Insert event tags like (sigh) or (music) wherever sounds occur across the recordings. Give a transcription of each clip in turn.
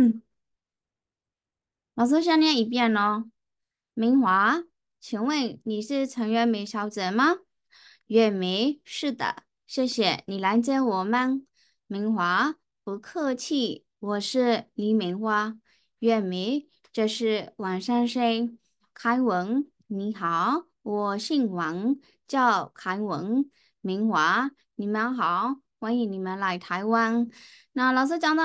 嗯，老师先念一遍哦。明华，请问你是陈月梅小姐吗？月梅，是的，谢谢你来接我们。明华，不客气，我是李明华。月梅，这是王先生。凯文，你好，我姓王，叫凯文。明华，你们好，欢迎你们来台湾。那老师讲到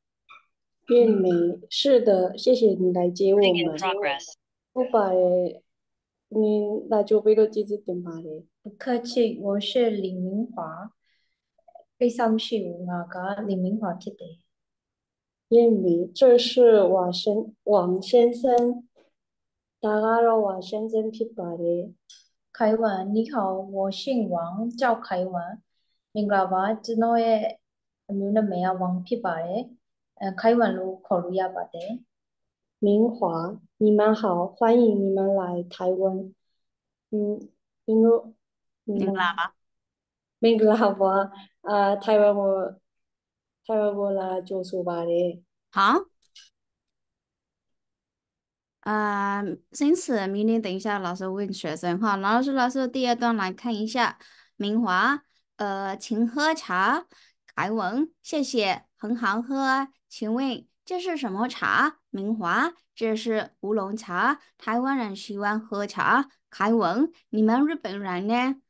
叶梅，是的，谢谢你来接我们。不白，你那就边都直接点吧的。不客气，我是李明华，非常喜，我个李明华接的。叶梅，这是我先王先生，大家喽，王先生接白的。凯文，你好，我姓王，叫凯文。你个话，今朝个有那没有王接白的？呃，凯文路考路亚吧的明华，你们好，欢迎你们来台湾。嗯，明路，你们来吧，明哥来吧。呃，台湾，我，台湾，我，来就走吧。好，呃因此明天等一下老师问学生哈，老师老师第二段来看一下明华。呃，请喝茶。凯文，谢谢，很好喝。请问这是什么茶？明华，这是乌龙茶，台湾人喜欢喝茶。凯文，你们日本人呢？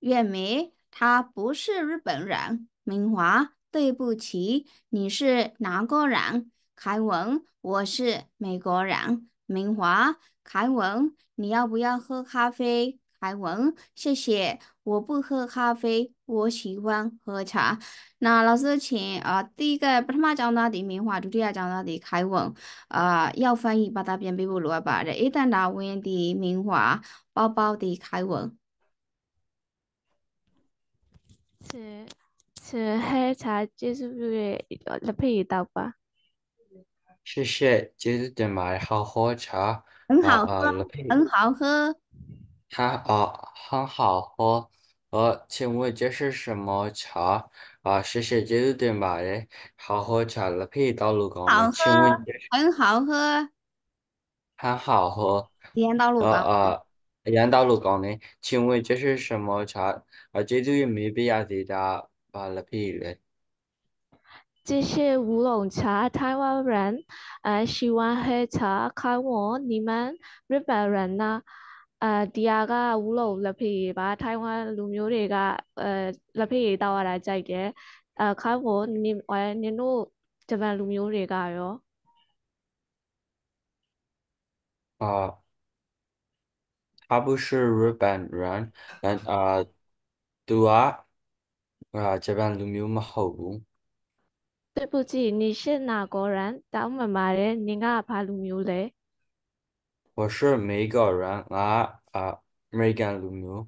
月梅，他不是日本人。明华，对不起，你是哪个人？凯文，我是美国人。明华，凯文，你要不要喝咖啡？凯文，谢谢。我不喝咖啡，我喜欢喝茶。那老师请啊，第一个不他妈讲他的名话，就题也讲他的凯文。啊，要翻译把它变 big 佬吧，一旦拿完的名话，包包的凯文。吃吃黑茶，就是不是搭配一道吧？谢谢，就是得买好喝茶，很好喝。它啊很好喝，呃，请问这是什么茶？啊，谢谢，接着点买的好喝茶，乐佩道路讲好的，请问喝这是很好喝很好喝，连道路呃講啊，杨道路讲的，请问这是什么茶？啊，这都也没必要的哒，啊，乐佩嘞。这是乌龙茶，台湾人呃喜欢喝茶。看我你们日本人呢？ 呃ဒီဟာကဝူလုံးလက်ဖက်ရည်ပါထိုင်ဝမ်လူမျိုးတွေကအဲလက်ဖက်ရည်တောက်ရတာကြိုက်တယ်အဲခိုင်းဖို့နင်အဲနင်တို့ဂျပန်လူမျိုးတွေကရော 啊，他不是日本人，但啊，对啊，啊，这边都没有么好过。对不起你是哪国人တောင်းပန်ပါတယ်နင်ကဘာလူမျိုးလဲ 我是美国人啊啊，American。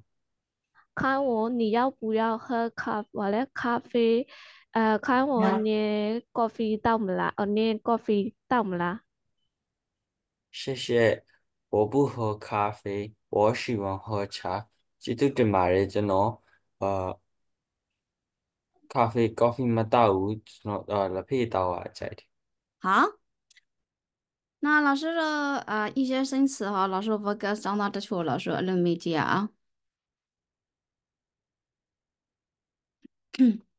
看我，你要不要喝咖我的咖啡？呃，看我的咖啡到没啦？哦，你咖啡到没啦？谢谢，我不喝咖啡，我喜欢喝茶。这都得买的这喏，呃，咖啡咖啡没倒，这喏呃，来配到啊，在的。好。那老师的呃一些生词哈老师我给讲到这处老师认没记啊。(coughs)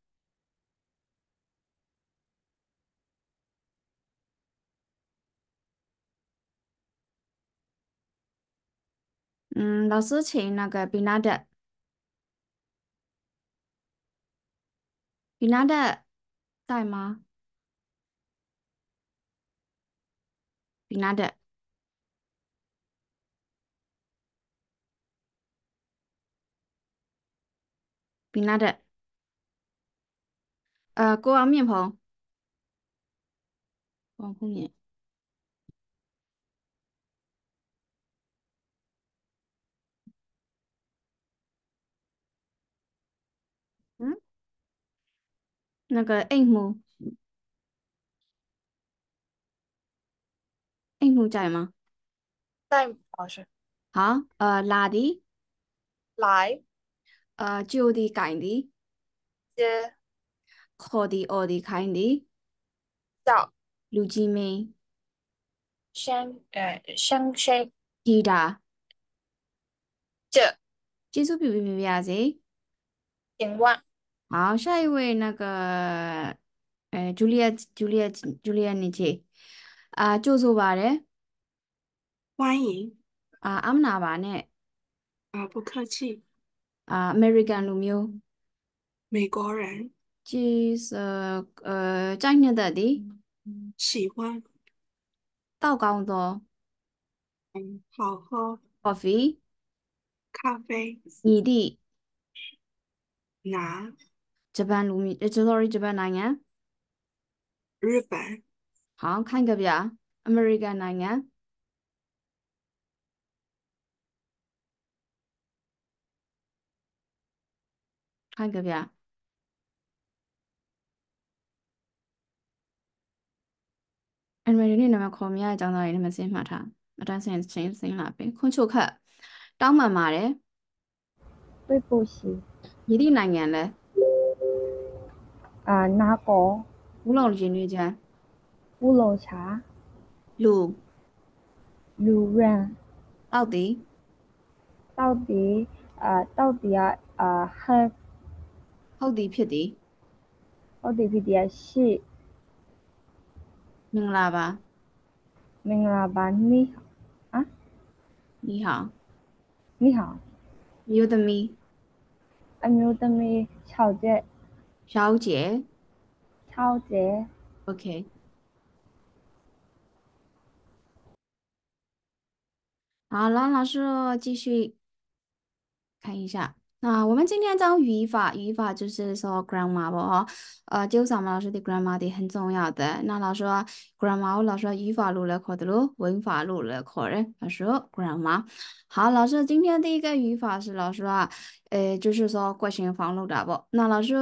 嗯老师请那个比纳德。比纳德在吗？Another. Another. 呃，国王面庞。王空嗯。那个 aim အိမ်မှုကြိုက်吗在老师好呃လာသည်来呃ကြိုသည်ကြိုင်သည်接 ခေါ်သည်အော်သည်ခိုင်းသည် 叫 လူကြီးမင်း 香呃香生 ဂီတာ 这 ကျေးဇူးပြုပြီးမြင်ပါရစေ请问好下一位那个呃 Julia Julia Julia 你姐 အာကြိုဆိုပါတယ်欢迎အာအမနာပါနဲ့啊，不客气。 အာ American လူမျိုး 美国人 ကျေးဇူး呃ကြိုက်နေတဲ့သည် 喜欢， တောက်ကောင်းသော 嗯，好喝 coffee 咖啡， ညီသည့် 拿 ဂျပန်လူမျိုး sorry ဂျပန်နိုင်ငံ 日本 ဟောင်းခိုင်ကြဗျာအမေရိကန်နိုင်ငံခိုင်ကြဗျာအမေရိကန်နာမခေါ်မရအကြောင်းသားရင်းမစင်းမှတ်ထားအတန်းစင်ချင်းစင်းလာပင်ခွန်ချိုခတ်တောင်းပန်ပါတယ်ပြဖို့ရှိရည်ဒီနိုင်ငံလဲအာနာကောဘူးလုံးရင်းနှီးချမ်း 乌龙茶，六，六润。到底？到底？呃，到底啊啊！喝奥迪撇地，奥迪撇地啊是，明喇吧？明喇吧？你好啊？你好，你好。有得米？啊，有得米，小姐。小姐？超姐。OK。好了，老师继续看一下。那我们今天讲语法，语法就是说 grammar 不哈，呃，就咱们老师的 grammar 的很重要的。那老师 grammar，老师语法路来考的咯，文法路来考的，老师 grammar。好，老师今天第一个语法是老师啊，呃，就是说 question 方路的不？那老师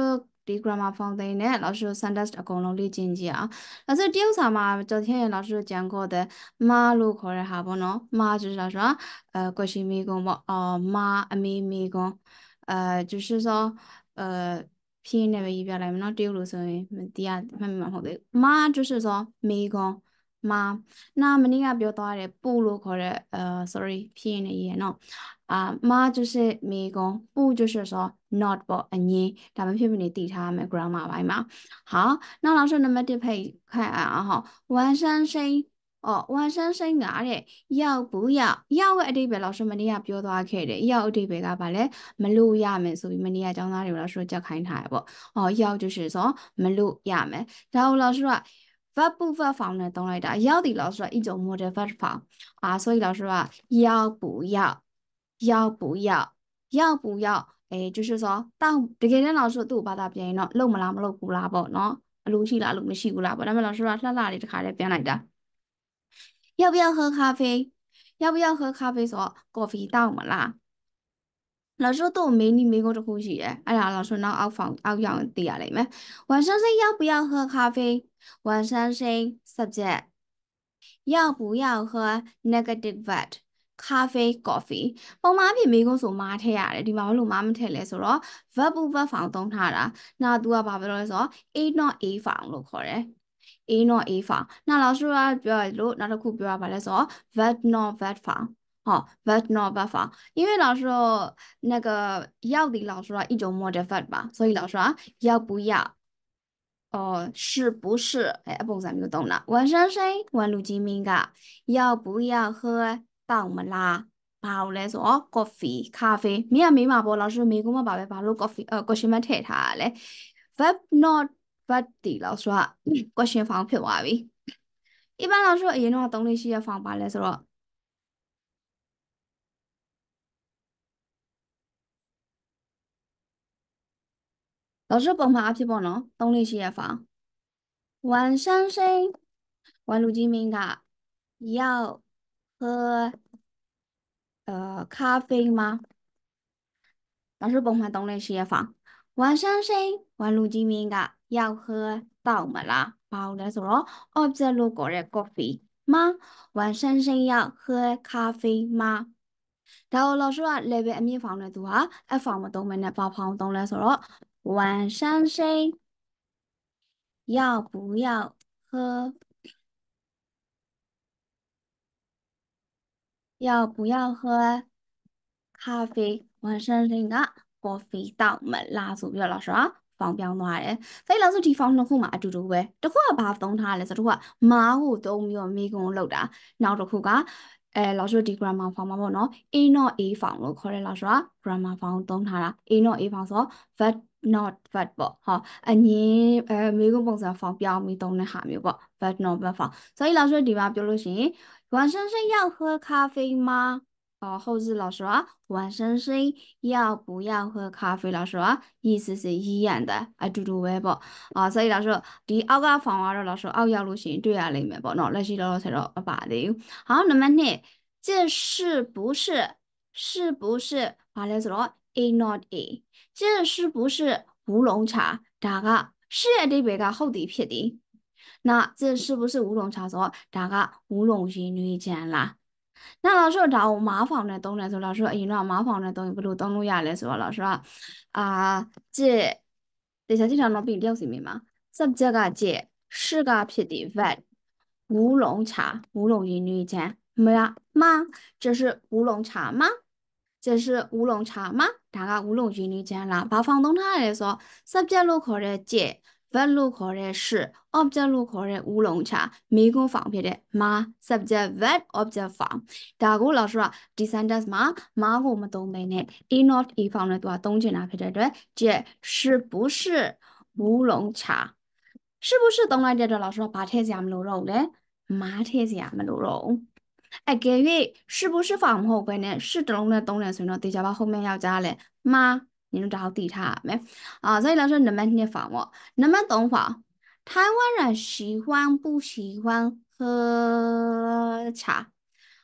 ဒီ grammar 方的呢，老师 sentence အကုန်လုံးလေ့ကျင့်ကြည့်အောင်။老师第二场嘛，昨天老师讲过的马路口的哈不喏，马就是老师啊，呃，过去迷宫不？哦，马အမေ迷宫，呃，就是说，呃。偏那个一边来，那丢了所以第二慢慢好的，马就是说迷宫 马，那么你要表达的不路口的，呃，sorry，偏的也喏。啊，妈就是迷宫，不就是说 not 不呃你，咱们偏偏你地他们 grammar 白嘛。好，那老师那么就配看啊哈，晚上谁哦，晚上谁牙的要不要？要嘅အဓိပ္ပာယ်老师မနေ့ကပြောသွားခဲ့တယ်။要အဓိပ္ပာယ်ကဘာလဲမလို့ရမယ်ဆိုပြီးမနေ့ကကျောင်းသားတွေ老师ကြက်ခိုင်းထားတယ်ပေါ့။哦，要就是说မလို့ရမယ်။然后老师话 verb 不 verb 房呢懂嚟的，要的老师话一种 model verb 房啊，所以老师话要不要？要不要？要不要？诶，就是说当တကယ်တမ်း老师သူ့ဘာသာပြန်ရင်တော့လုံမလားမလုံဘူးလားပေါ့နော်။အလိုရှိလားအလိုမရှိဘူးလားပေါ့။ဒါပေမဲ့老师ကလှလှလေးတစ်ခါလေးပြန်လိုက်တာ။要不要喝咖啡？要不要喝咖啡ဆိုတော့ coffee တောက်မလား။ 老师都မေးနီမေးခွန်းတစ်ခုရှိတယ်။အဲ့ဒါ老师နောက်အောက်ဖောင်အောက်ရောက်ရင်သိရလိမ့်မယ်။晚上谁要不要喝咖啡？晚上谁 subject 要不要喝 negative verb 咖啡 coffee ပုံမှန်အဖြစ်မေးခွန်းဆိုမားထည့်ရတယ်ဒီမှာဘာလို့မားမထည့်လဲဆိုတော့ verb ပူ verb ဖောင်သုံးထားတာနောက်သူကဘာပြောလဲဆိုတော့ a not a ဖောင်လို့ခေါ်တယ် a not a ဖောင်နောက်老师ကပြောရလို့နောက်တစ်ခုပြောရပါလဲဆိုတော့ verb not verb ဖောင် 好，verb not verb 法，因为老师说那个要的老师说一种 model verb 吧，所以老师说要不要，哦，是不是？哎，ပုံစံမျိုးသုံးတာ။晚上谁ဝန်လူကြီးမင်းက要不要喝တောက်မလားဘာလို့လဲဆိုတော့ coffee 咖啡မင်းကမေးမှာပေါ့老师မေးခွန်းမှာပါပဲဘာလို့ coffee 呃 question mark ထည့်ထားရလဲ verb not verb တီ老师က question ဖောင်ဖြစ်သွားပြီ။一般老师အရင်တော့သုံးလေးရှိရဖောင်ပါလဲဆိုတော့ 老师ပုံမှန်အဖြစ်ပေါ့နော်သုံးလေးရှိရဖောင်晚上谁ဝန်လူကြီးမင်းက要喝呃咖啡吗？老师ပုံမှန်သုံးလေးရှိရဖောင်晚上谁ဝန်လူကြီးမင်းက 要喝到မလားဘာလို့လဲဆိုတော့ object လို့ခေါ်တဲ့ coffee 吗晚上生要喝咖啡吗ဒါကို老师က level အမြင့်ဖောင်နဲ့သူဟာ F ဖောင်မသုံးဘဲနဲ့ဘာဖောင်သုံးလဲဆိုတော့ 晚上生要不要喝要不要喝咖啡晚上生က coffee တောက်မလားဆိုပြီးတော့老师ကဖောင်ပြောင်းသွားတယ်။အဲ့လောက်ဆိုဒီဖောင်နှစ်ခုမှာအတူတူပဲ။တစ်ခုကဘာသုံးထားလဲဆိုတော့တစ်ခုကမားကိုသုံးပြီးတော့မိကုံလောက်တာ။နောက်တစ်ခုက အဲ老师ဒီ grammar form မှာပေါ့နော် a not a form လို့ခေါ်တယ်老师က grammar form သုံးထားတာ a not a form ဆိုတော့ verb not verb ပေါ့ဟောအငင်းအဲမိကုံပုံစံ form ပြောင်းပြီးသုံးတဲ့ဟာမျိုးပေါ့ verb not verb form 所以老师ဒီမှာပြောလို့ရှိရင်晚上是要喝咖啡吗 哦，后置老师啊，晚上是要不要喝咖啡？老师啊，意思是一样的，အတူတူပဲပေါ့။啊，所以老师ဒီအောက်ကဖောင်ကတော့老师အောက်ရောက်လို့ရှိရင်တွေ့ရလိမ့်မယ်ပေါ့နော်။လက်ရှိလောလောဆယ်တော့မပါသေးဘူး။好，那么2这是不是是不是ဘာလဲဆိုတော့ A not A 这是不是乌龙茶ဒါက是အဓိပ္ပာယ်ကဟုတ်သည်ဖြစ်သည်။那这是不是乌龙茶ဆိုတော့ဒါက乌龙ရင်းနှွေးချမ်းလား။ 那老师ဒါကိုမားဖောင်နဲ့သုံးတယ်ဆို老师အရင်တော့မားဖောင်နဲ့သုံးရင်ဘယ်လိုသုံးလို့ရလဲဆိုတော့老师ကအာ这တေချာကြည့်တာတော့ပြီးတယောက်စီမိမှာ subject က这是ကဖြစ်သည် verb 乌龙茶乌龙ရင်းနှွေးချမ်းမလား吗这是乌龙茶吗这是乌龙茶吗ဒါက乌龙ရင်းနှွေးချမ်းလားဘာဖောင်သုံးထားရလဲဆိုတော့ subject လို့ခေါ်တဲ့这 verb လို့ခေါ်တဲ့是 object လို့ခေါ်တဲ့乌龙茶မိကုံဖောင်ဖြစ်တဲ့မာ subject verb object ဖောင်ဒါကို老师ကဒီ sentence မှာမာကိုမသုံးဘဲနဲ့ a not a ဖောင်နဲ့သူကသုံးချင်တာဖြစ်တဲ့အတွက်这是不是乌龙茶是不是သုံးလိုက်တဲ့အတွက်老师ကဘာထည့်စရာမလိုတော့ဘူးလဲမာထည့်စရာမလိုတော့ဘူးအကယ်၍是不是ဖောင်မဟုတ်ဘဲနဲ့是တလုံးနဲ့သုံးတယ်ဆိုရင်တော့တေချာပါ后面要加嘞မာ 你တို့ဒါကိုသိထားရမယ်啊所以老师နံပါတ်2ဖောင်ပေါ့နံပါတ်3ဖောင်台湾人喜欢不喜欢喝茶？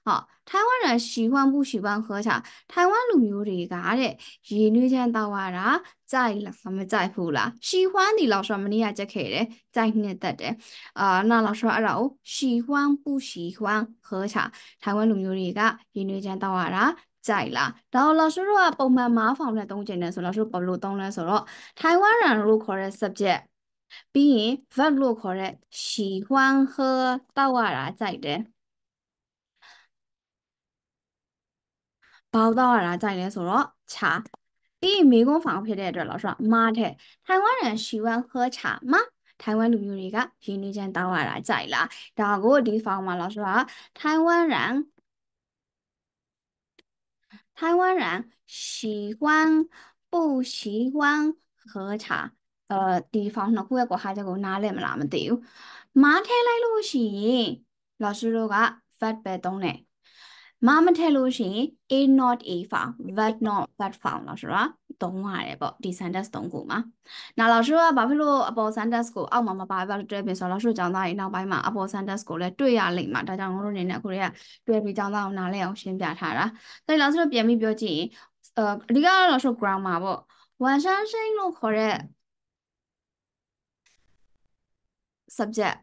好，台湾人喜欢不喜欢喝茶？台湾လူမျိုးတွေကတဲ့ရေနွေးချမ်းတောက်ရတာကြိုက်လားမကြိုက်ဘူးလား喜欢ဒီလောက်ဆိုမနေ့ကကြက်ခဲ့တယ်ကြိုက်နှစ်သက်တယ်အာနာလောက်ဆိုအဲ့ဒါကို喜欢不喜欢喝茶台湾လူမျိုးတွေကရေနွေးချမ်းတောက်ရတာ ကြိုက်လားဒါတော့လောက်ဆိုတော့ပုံမှန်မားဖောင်နဲ့သုံးကျင်တယ်ဆိုလောက်ဆိုဘာလို့သုံးလဲဆိုတော့台湾人လို့ခေါ်တဲ့ subject ပြီးရင် verb လို့ခေါ်တဲ့喜欢喝တောက်ရတာကြိုက်တယ်ဘာလို့တောက်ရတာကြိုက်လဲဆိုတော့茶ပြီးရင်မေကွန်းဖောင်ဖြစ်တဲ့အတွက်老师ကမားတဲ့台湾人喜欢喝茶吗台湾လူမျိုးတွေကရင်းနှီးချမ်းတောက်ရတာကြိုက်လားဒါကိုဒီဖောင်မှာ老师က台湾人 台湾人喜欢不喜欢喝茶အဲဒီဖောင်နှစ်ခုရဲ့ကွာဟာချက်ကိုနားလည်မလားမသိဘူးမားထဲလိုက်လို့ရှိရင်老师တို့က verb ပဲသုံးတယ် မားမထဲလို့ရှိရင် a not a ဖောင် verb not verb ဖောင်老师ကသုံးရတယ်ပေါ့ဒီ sentence သုံးခုမှာနောက်老师ကဘာဖြစ်လို့အပေါ် sentence ကိုအောက်မှာမပါဘဲတွဲပြီးဆိုတော့老师ကျောင်းသားတွေနောက်ပိုင်းမှာအပေါ် sentence ကိုလည်းတွေ့ရလိမ့်မှာဒါကြောင့်တို့အနေနဲ့အခုတည်းကတွဲပြီးကျောင်းသားအောင်နားလည်အောင်ရှင်းပြထားတာဒါ老师တို့ပြန်ပြီးပြောကြည့်ရင်အဲအဓိကတော့老师 grammar ပေါ့ဝန်ရှမ်းရှိန်လို့ခေါ်တဲ့ subject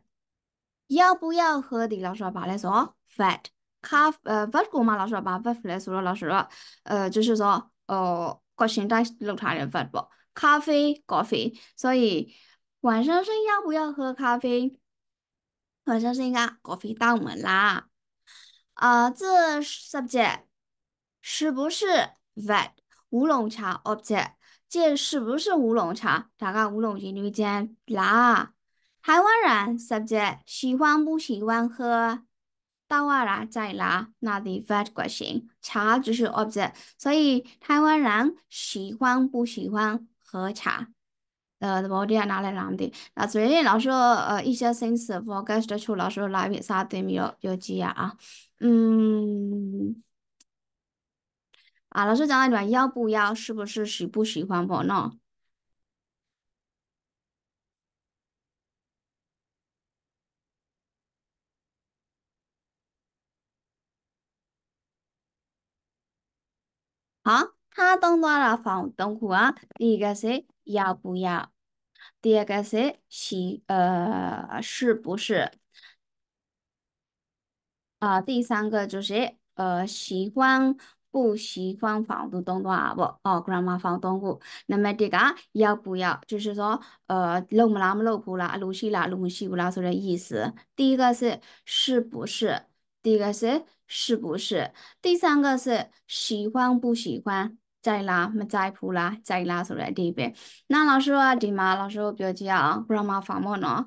要不要喝ဒီ老师ကဘာလဲဆိုတော့ verb 咖啡呃，法国嘛，老师说把不国来说了，老师说呃，就是说呃，搞现在弄他人发不咖啡咖啡，所以晚上睡觉不要喝咖啡，晚上睡觉咖啡到我们啦。啊，这 subject 是不是 that 乌龙茶 object，这是不是乌龙茶？大家乌龙，茶侣间啦，台湾人 subject 喜欢不喜欢喝。到外啦，在啦，那的 verb，茶就是 object，所以台湾人喜欢不喜欢喝茶？呃，我这样拿来难的。那最近老师呃一些新词 f o r g e t 的出老师来啥对没有有记啊啊？嗯，啊，老师讲了你们，要不要？是不是喜不喜欢我呢？好，他动到了房东户啊，第一个是要不要？第二个是喜呃是不是？啊、第三个就是呃喜欢不喜欢房东东东啊不哦，grandma 房东不那么这个要不要？就是说呃漏不啦不漏不啦漏西啦漏不西不啦说的意思。第一个是是不是？第一个是是不是第三个是喜欢不喜欢在啦မ在乎啦在啦ဆိုတဲ့အဓိပ္ပာယ်那老师ကဒီမှာ老师ကိုပြောကြည့်ရအောင် grammar 房ပေါ့နော်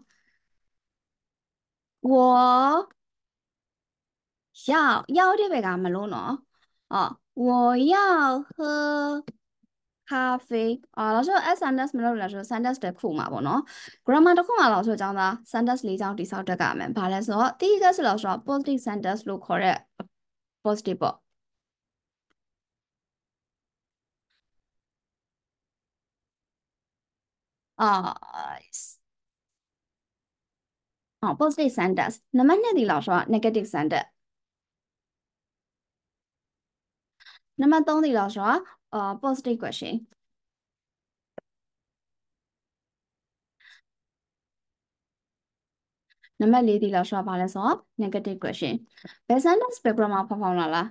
我要要这边干嘛了呢？哦，我要喝 cafe အာလို့ဆို SNS မလုပ်လားဆို Sanders တစ်ခုမှာပေါ့နော် grammar တစ်ခုမှာလို့ဆိုအကြောင်းသား Sanders လေးကြောင်းတိဆောက်တတ်ကြမယ်ဘာလဲဆိုတော့တိကဆိုလို့ဆိုတော့ positive Sanders လို့ခေါ်တဲ့ positive ပေါ့အာ positive Sanders နံပါတ်2ဒီလောက်ဆိုတော့ negative Sanders နံပါတ်3ဒီလောက်ဆိုတော့ uh, positive question. Number 4ဒီလောက်ရှာပါလဲဆိုတော့ negative question. ဘယ် sentence background မှာဖောက်ဖောက်လာလား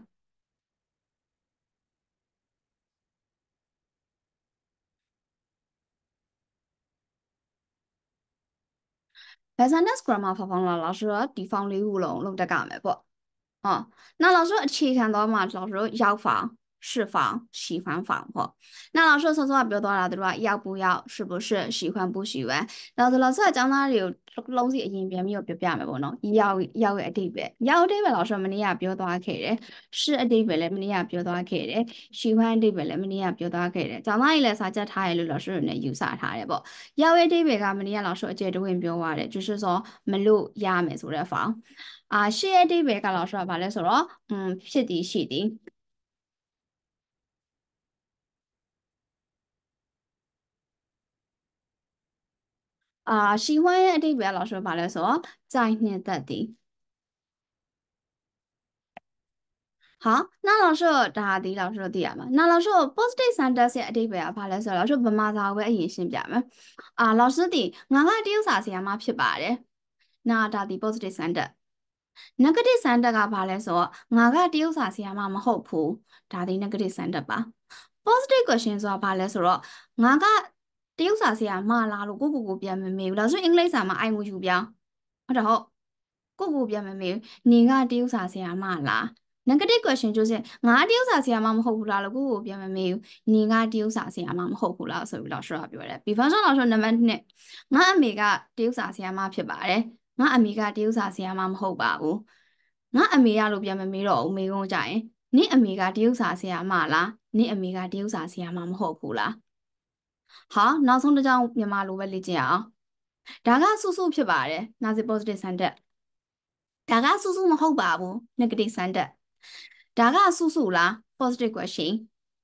ဘယ် sentence grammar ဖောက်ဖောက်လာလားဆိုတော့ဒီ found လေးခုလုံးလုံးတက်ကမယ်ပေါ့။ဟောနောက်လောက်ဆိုအခြေခံတော့မှာလောက်ဆိုရောက်ဖောက် 是房喜欢房ပေါ့那老师ဆောစောကပြောသွားတာတို့က要不要是不是喜欢不喜欢ဒါဆို老师ကကျောင်းသားတွေကိုလုံးစီအရင်ပြန်ပြီးတော့ပြောပြမယ်ပေါ့နော်要要ရဲ့အတိတ်ပဲ要အတိတ်ပဲ老师မနေ့ကပြောသွားခဲ့တယ်是အတိတ်ပဲလည်းမနေ့ကပြောသွားခဲ့တယ်喜欢အတိတ်ပဲလည်းမနေ့ကပြောသွားခဲ့တယ်ကျောင်းသားတွေလည်းစာချက်ထားရလို့老师တို့လည်းယူဆထားတယ်ပေါ့要ရဲ့အတိတ်ပဲကမနေ့က老师အကျယ်တဝင်းပြောသွားတယ်就是说မလို့ရမယ်ဆိုတဲ့房အာရှေ့အတိတ်ပဲက老师ကဘာလဲဆိုတော့อืมဖြစ်သည်ရှိသည် 啊，喜欢ရဲ့အတိတ်ပဲ老师ဘာလဲဆိုတော့在နှစ်သက်သည်好，那老师ဒါဒီ老师သိရမှာ那老师 positive sentence ရဲ့အတိတ်ပဲကဘာလဲဆိုတော့老师ဗမာစာကိုပဲအရင်ရှင်းပြမယ်အာ老师ဒီငါကတရုတ်စာဆရာမဖြစ်ပါတယ်နာဒါဒီ positive sentence negative sentence ကဘာလဲဆိုတော့ငါကတရုတ်စာဆရာမမဟုတ်ဘူးဒါဒီ negative sentence ပါ positive question ဆိုတာဘာလဲဆိုတော့ငါက တရုတ်စာဆရာမလားလို့ကိုကိုကိုပြန်မမေဘူးလောက်ဆိုအင်္ဂလိပ်စာမှာ IMU ပြောင်းဟုတ်တော့ဟုတ်ကိုကိုပြန်မမေဘူးနင်ကတရုတ်စာဆရာမလား negative question ကျိုးစင်ငါတရုတ်စာဆရာမမဟုတ်ဘူးလားလို့ကိုကိုပြန်မမေဘူးနင်ကတရုတ်စာဆရာမမဟုတ်ဘူးလားဆိုပြီးလောက်ရှော့ပြောတယ် before ဆိုလောက်ရှော့နံပါတ်1ငါအမေကတရုတ်စာဆရာမဖြစ်ပါတယ်ငါအမေကတရုတ်စာဆရာမမဟုတ်ပါဘူးငါအမေရလို့ပြန်မမေတော့ဦးမေကုန်းကြရင်နင့်အမေကတရုတ်စာဆရာမလားနင့်အမေကတရုတ်စာဆရာမမဟုတ်ဘူးလား ဟာနောက်ဆုံးတစ်ကြောင်မြန်မာလိုပဲလေ့ကျင့်အောင်ဒါကဆူဆူဖြစ်ပါတယ်နာစီ positive sentence ဒါကဆူဆူမဟုတ်ပါဘူး negative sentence ဒါကဆူဆူလား positive question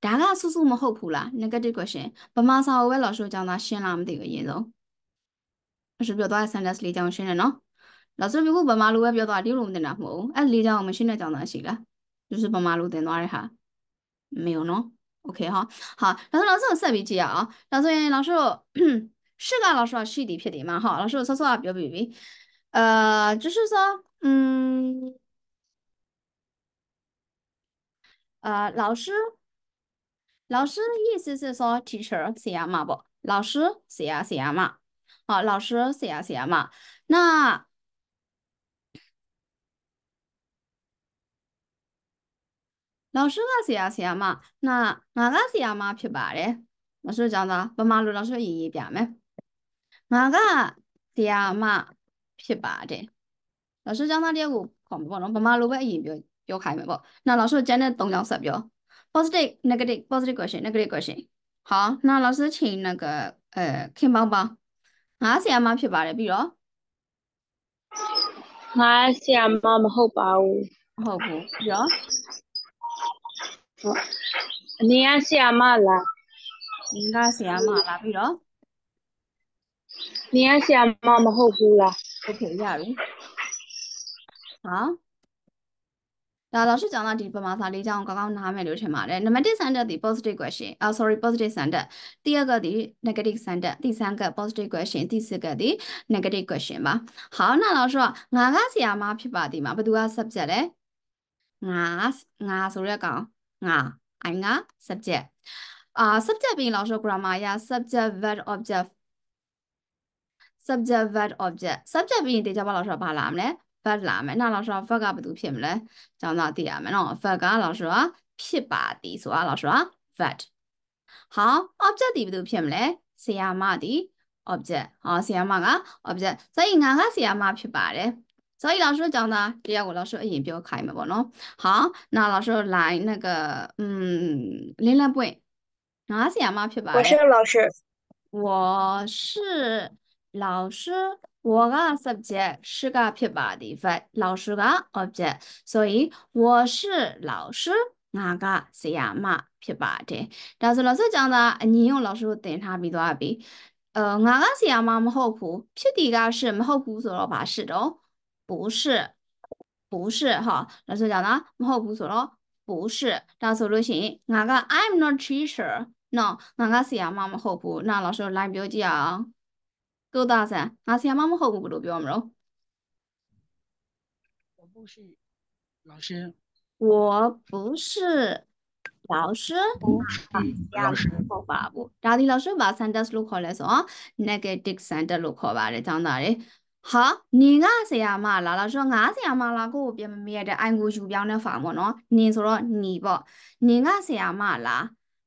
ဒါကဆူဆူမဟုတ်ဘူးလား negative question ဗမာစာကိုပဲလော်ရှိုးကြောင်းသားရှင်းလားမသိဘူးအရင်ဆုံးအရှိုးပြောသွားတဲ့ sentence လေးကြောင်ရှင်းတယ်နော်လော်ဆိုမျိုးကဗမာလိုပဲပြောသွားတယ်လို့မသိတာမဟုတ်ဘူးအဲ့လေးကြောင်မရှင်းတဲ့ကြောင်သားရှိလားသူစဗမာလိုသင်သွားတဲ့ဟာမေုံနော် OK 哈好，老师老师，我备机啊啊，老师老师，是个老师啊，一的撇的嘛哈，老师说错了不要批评，呃，就是说，嗯，呃，老师，老师意思是说，teacher 写啊嘛不，老师写啊写啊嘛，好，老师写啊写啊嘛，那。老师ကဆရာဆရာမ那ငါကဆရာမဖြစ်ပါတယ်老师讲的ဗမာလို老师ရေးရေးပြမယ်ငါကဆရာမဖြစ်ပါတယ်老师讲的တယောက်ကိုခေါ်မှာပေါ့နော်ဗမာလိုပဲအရင်ပြောပြောခိုင်းမယ်ပေါ့နောက်老师ကျန်တဲ့၃ကြောင်းဆက်ပြော positive negative positive question negative question 好那老师请那个呃ခင်ပေါင်းပေါင်းငါဆရာမဖြစ်ပါတယ်ပြီးတော့ ငါဆရာမမဟုတ်ပါဘူး မဟုတ်ဘူးပြီးတော့ ဟုတ်အနေကဆီယာမလားနင်ကဆီယာမလားပြီးတော့နေကဆီယာမမဟုတ်ဘူးလားโอเคရပြီဟာဒါတော့ရှိကြောင်းကဒီပမာစာလေးကြောင်းကောင်းကောင်းနားမယ်လို့ထင်ပါတယ် negative sentence ဒီ positive question အော် sorry positive sentence တိရကဒီ negative sentence တိဆန်းက positive question တိစစ်ကဒီ negative question ပါဟောင်းနာတော့ဆိုတော့ငါကဆရာမဖြစ်ပါဒီမှာဘသူက subject လဲငါငါဆိုရက်ကောင် ငါ I'm က subject အာ subject ပြီးလောက်ဆို grammar အရ subject verb object subject verb object subject ပြီးရင်တေချာပါလောက်ဆိုတော့ဘာလာမလဲ verb လာမယ်နောက်လောက်ဆိုတော့ verb ကဘာတူဖြစ်မလဲကျောင်းသားသိရမယ်နော် verb ကလောက်ဆိုတော့ဖြစ်ပါသည်ဆိုတာလောက်ဆိုတော့ verb ဟော object ဒီဘာတူဖြစ်မလဲဆရာမဒီ object ဟောဆရာမက object ဆိုရင်ငါကဆရာမဖြစ်ပါတယ် 所以老师讲的这样，我老师也比较开嘛，不喏。好，那老师来那个，嗯，林兰贝，哪是呀嘛？ဖြစ်ပါ我 လဲ 是老师，我是老师，我个 subject 是个ဖြစ်ပါသည် verb 老师က object 所以我是老师ငါကဆရာမဖြစ်ပါတယ်ဒါဆို老师讲的အညီ用老师ကိုသင်ထားပြီးသွားပြီ呃ငါကဆရာမမဟုတ်ဘူးဖြစ်တီက是မဟုတ်ဘူးဆိုတော့ဘာ是တော့ 不是不是哈老师讲的မဟုတ်ဘူးဆိုတော့不是ဒါဆိုလို့ရှိရင်ငါက I'm not teacher no ငါကဆရာမမဟုတ်ဘူး那老师 line ပြောကြည့်အောင်ကိုသားဆန်ငါဆရာမမဟုတ်ဘူးဘယ်လိုပြောမလို့ 我不是老师，我不是老师不是老师， ဟုတ်ပါဘူးဒါဒီ老师ဘာ sentence လို့ခေါ်လဲဆိုတော့ negative sentence လို့ခေါ်ပါတယ်ကျောင်းသားတွေ ဟာနင်ကဆရာမလား老师ငါဆရာမလားကိုကိုပြန်မမေးရတဲ့အိုင်ကိုယူပြောင်းတဲ့ဖောင်ပေါ့နော်နင်ဆိုတော့နီပေါ့နင်ကဆရာမလား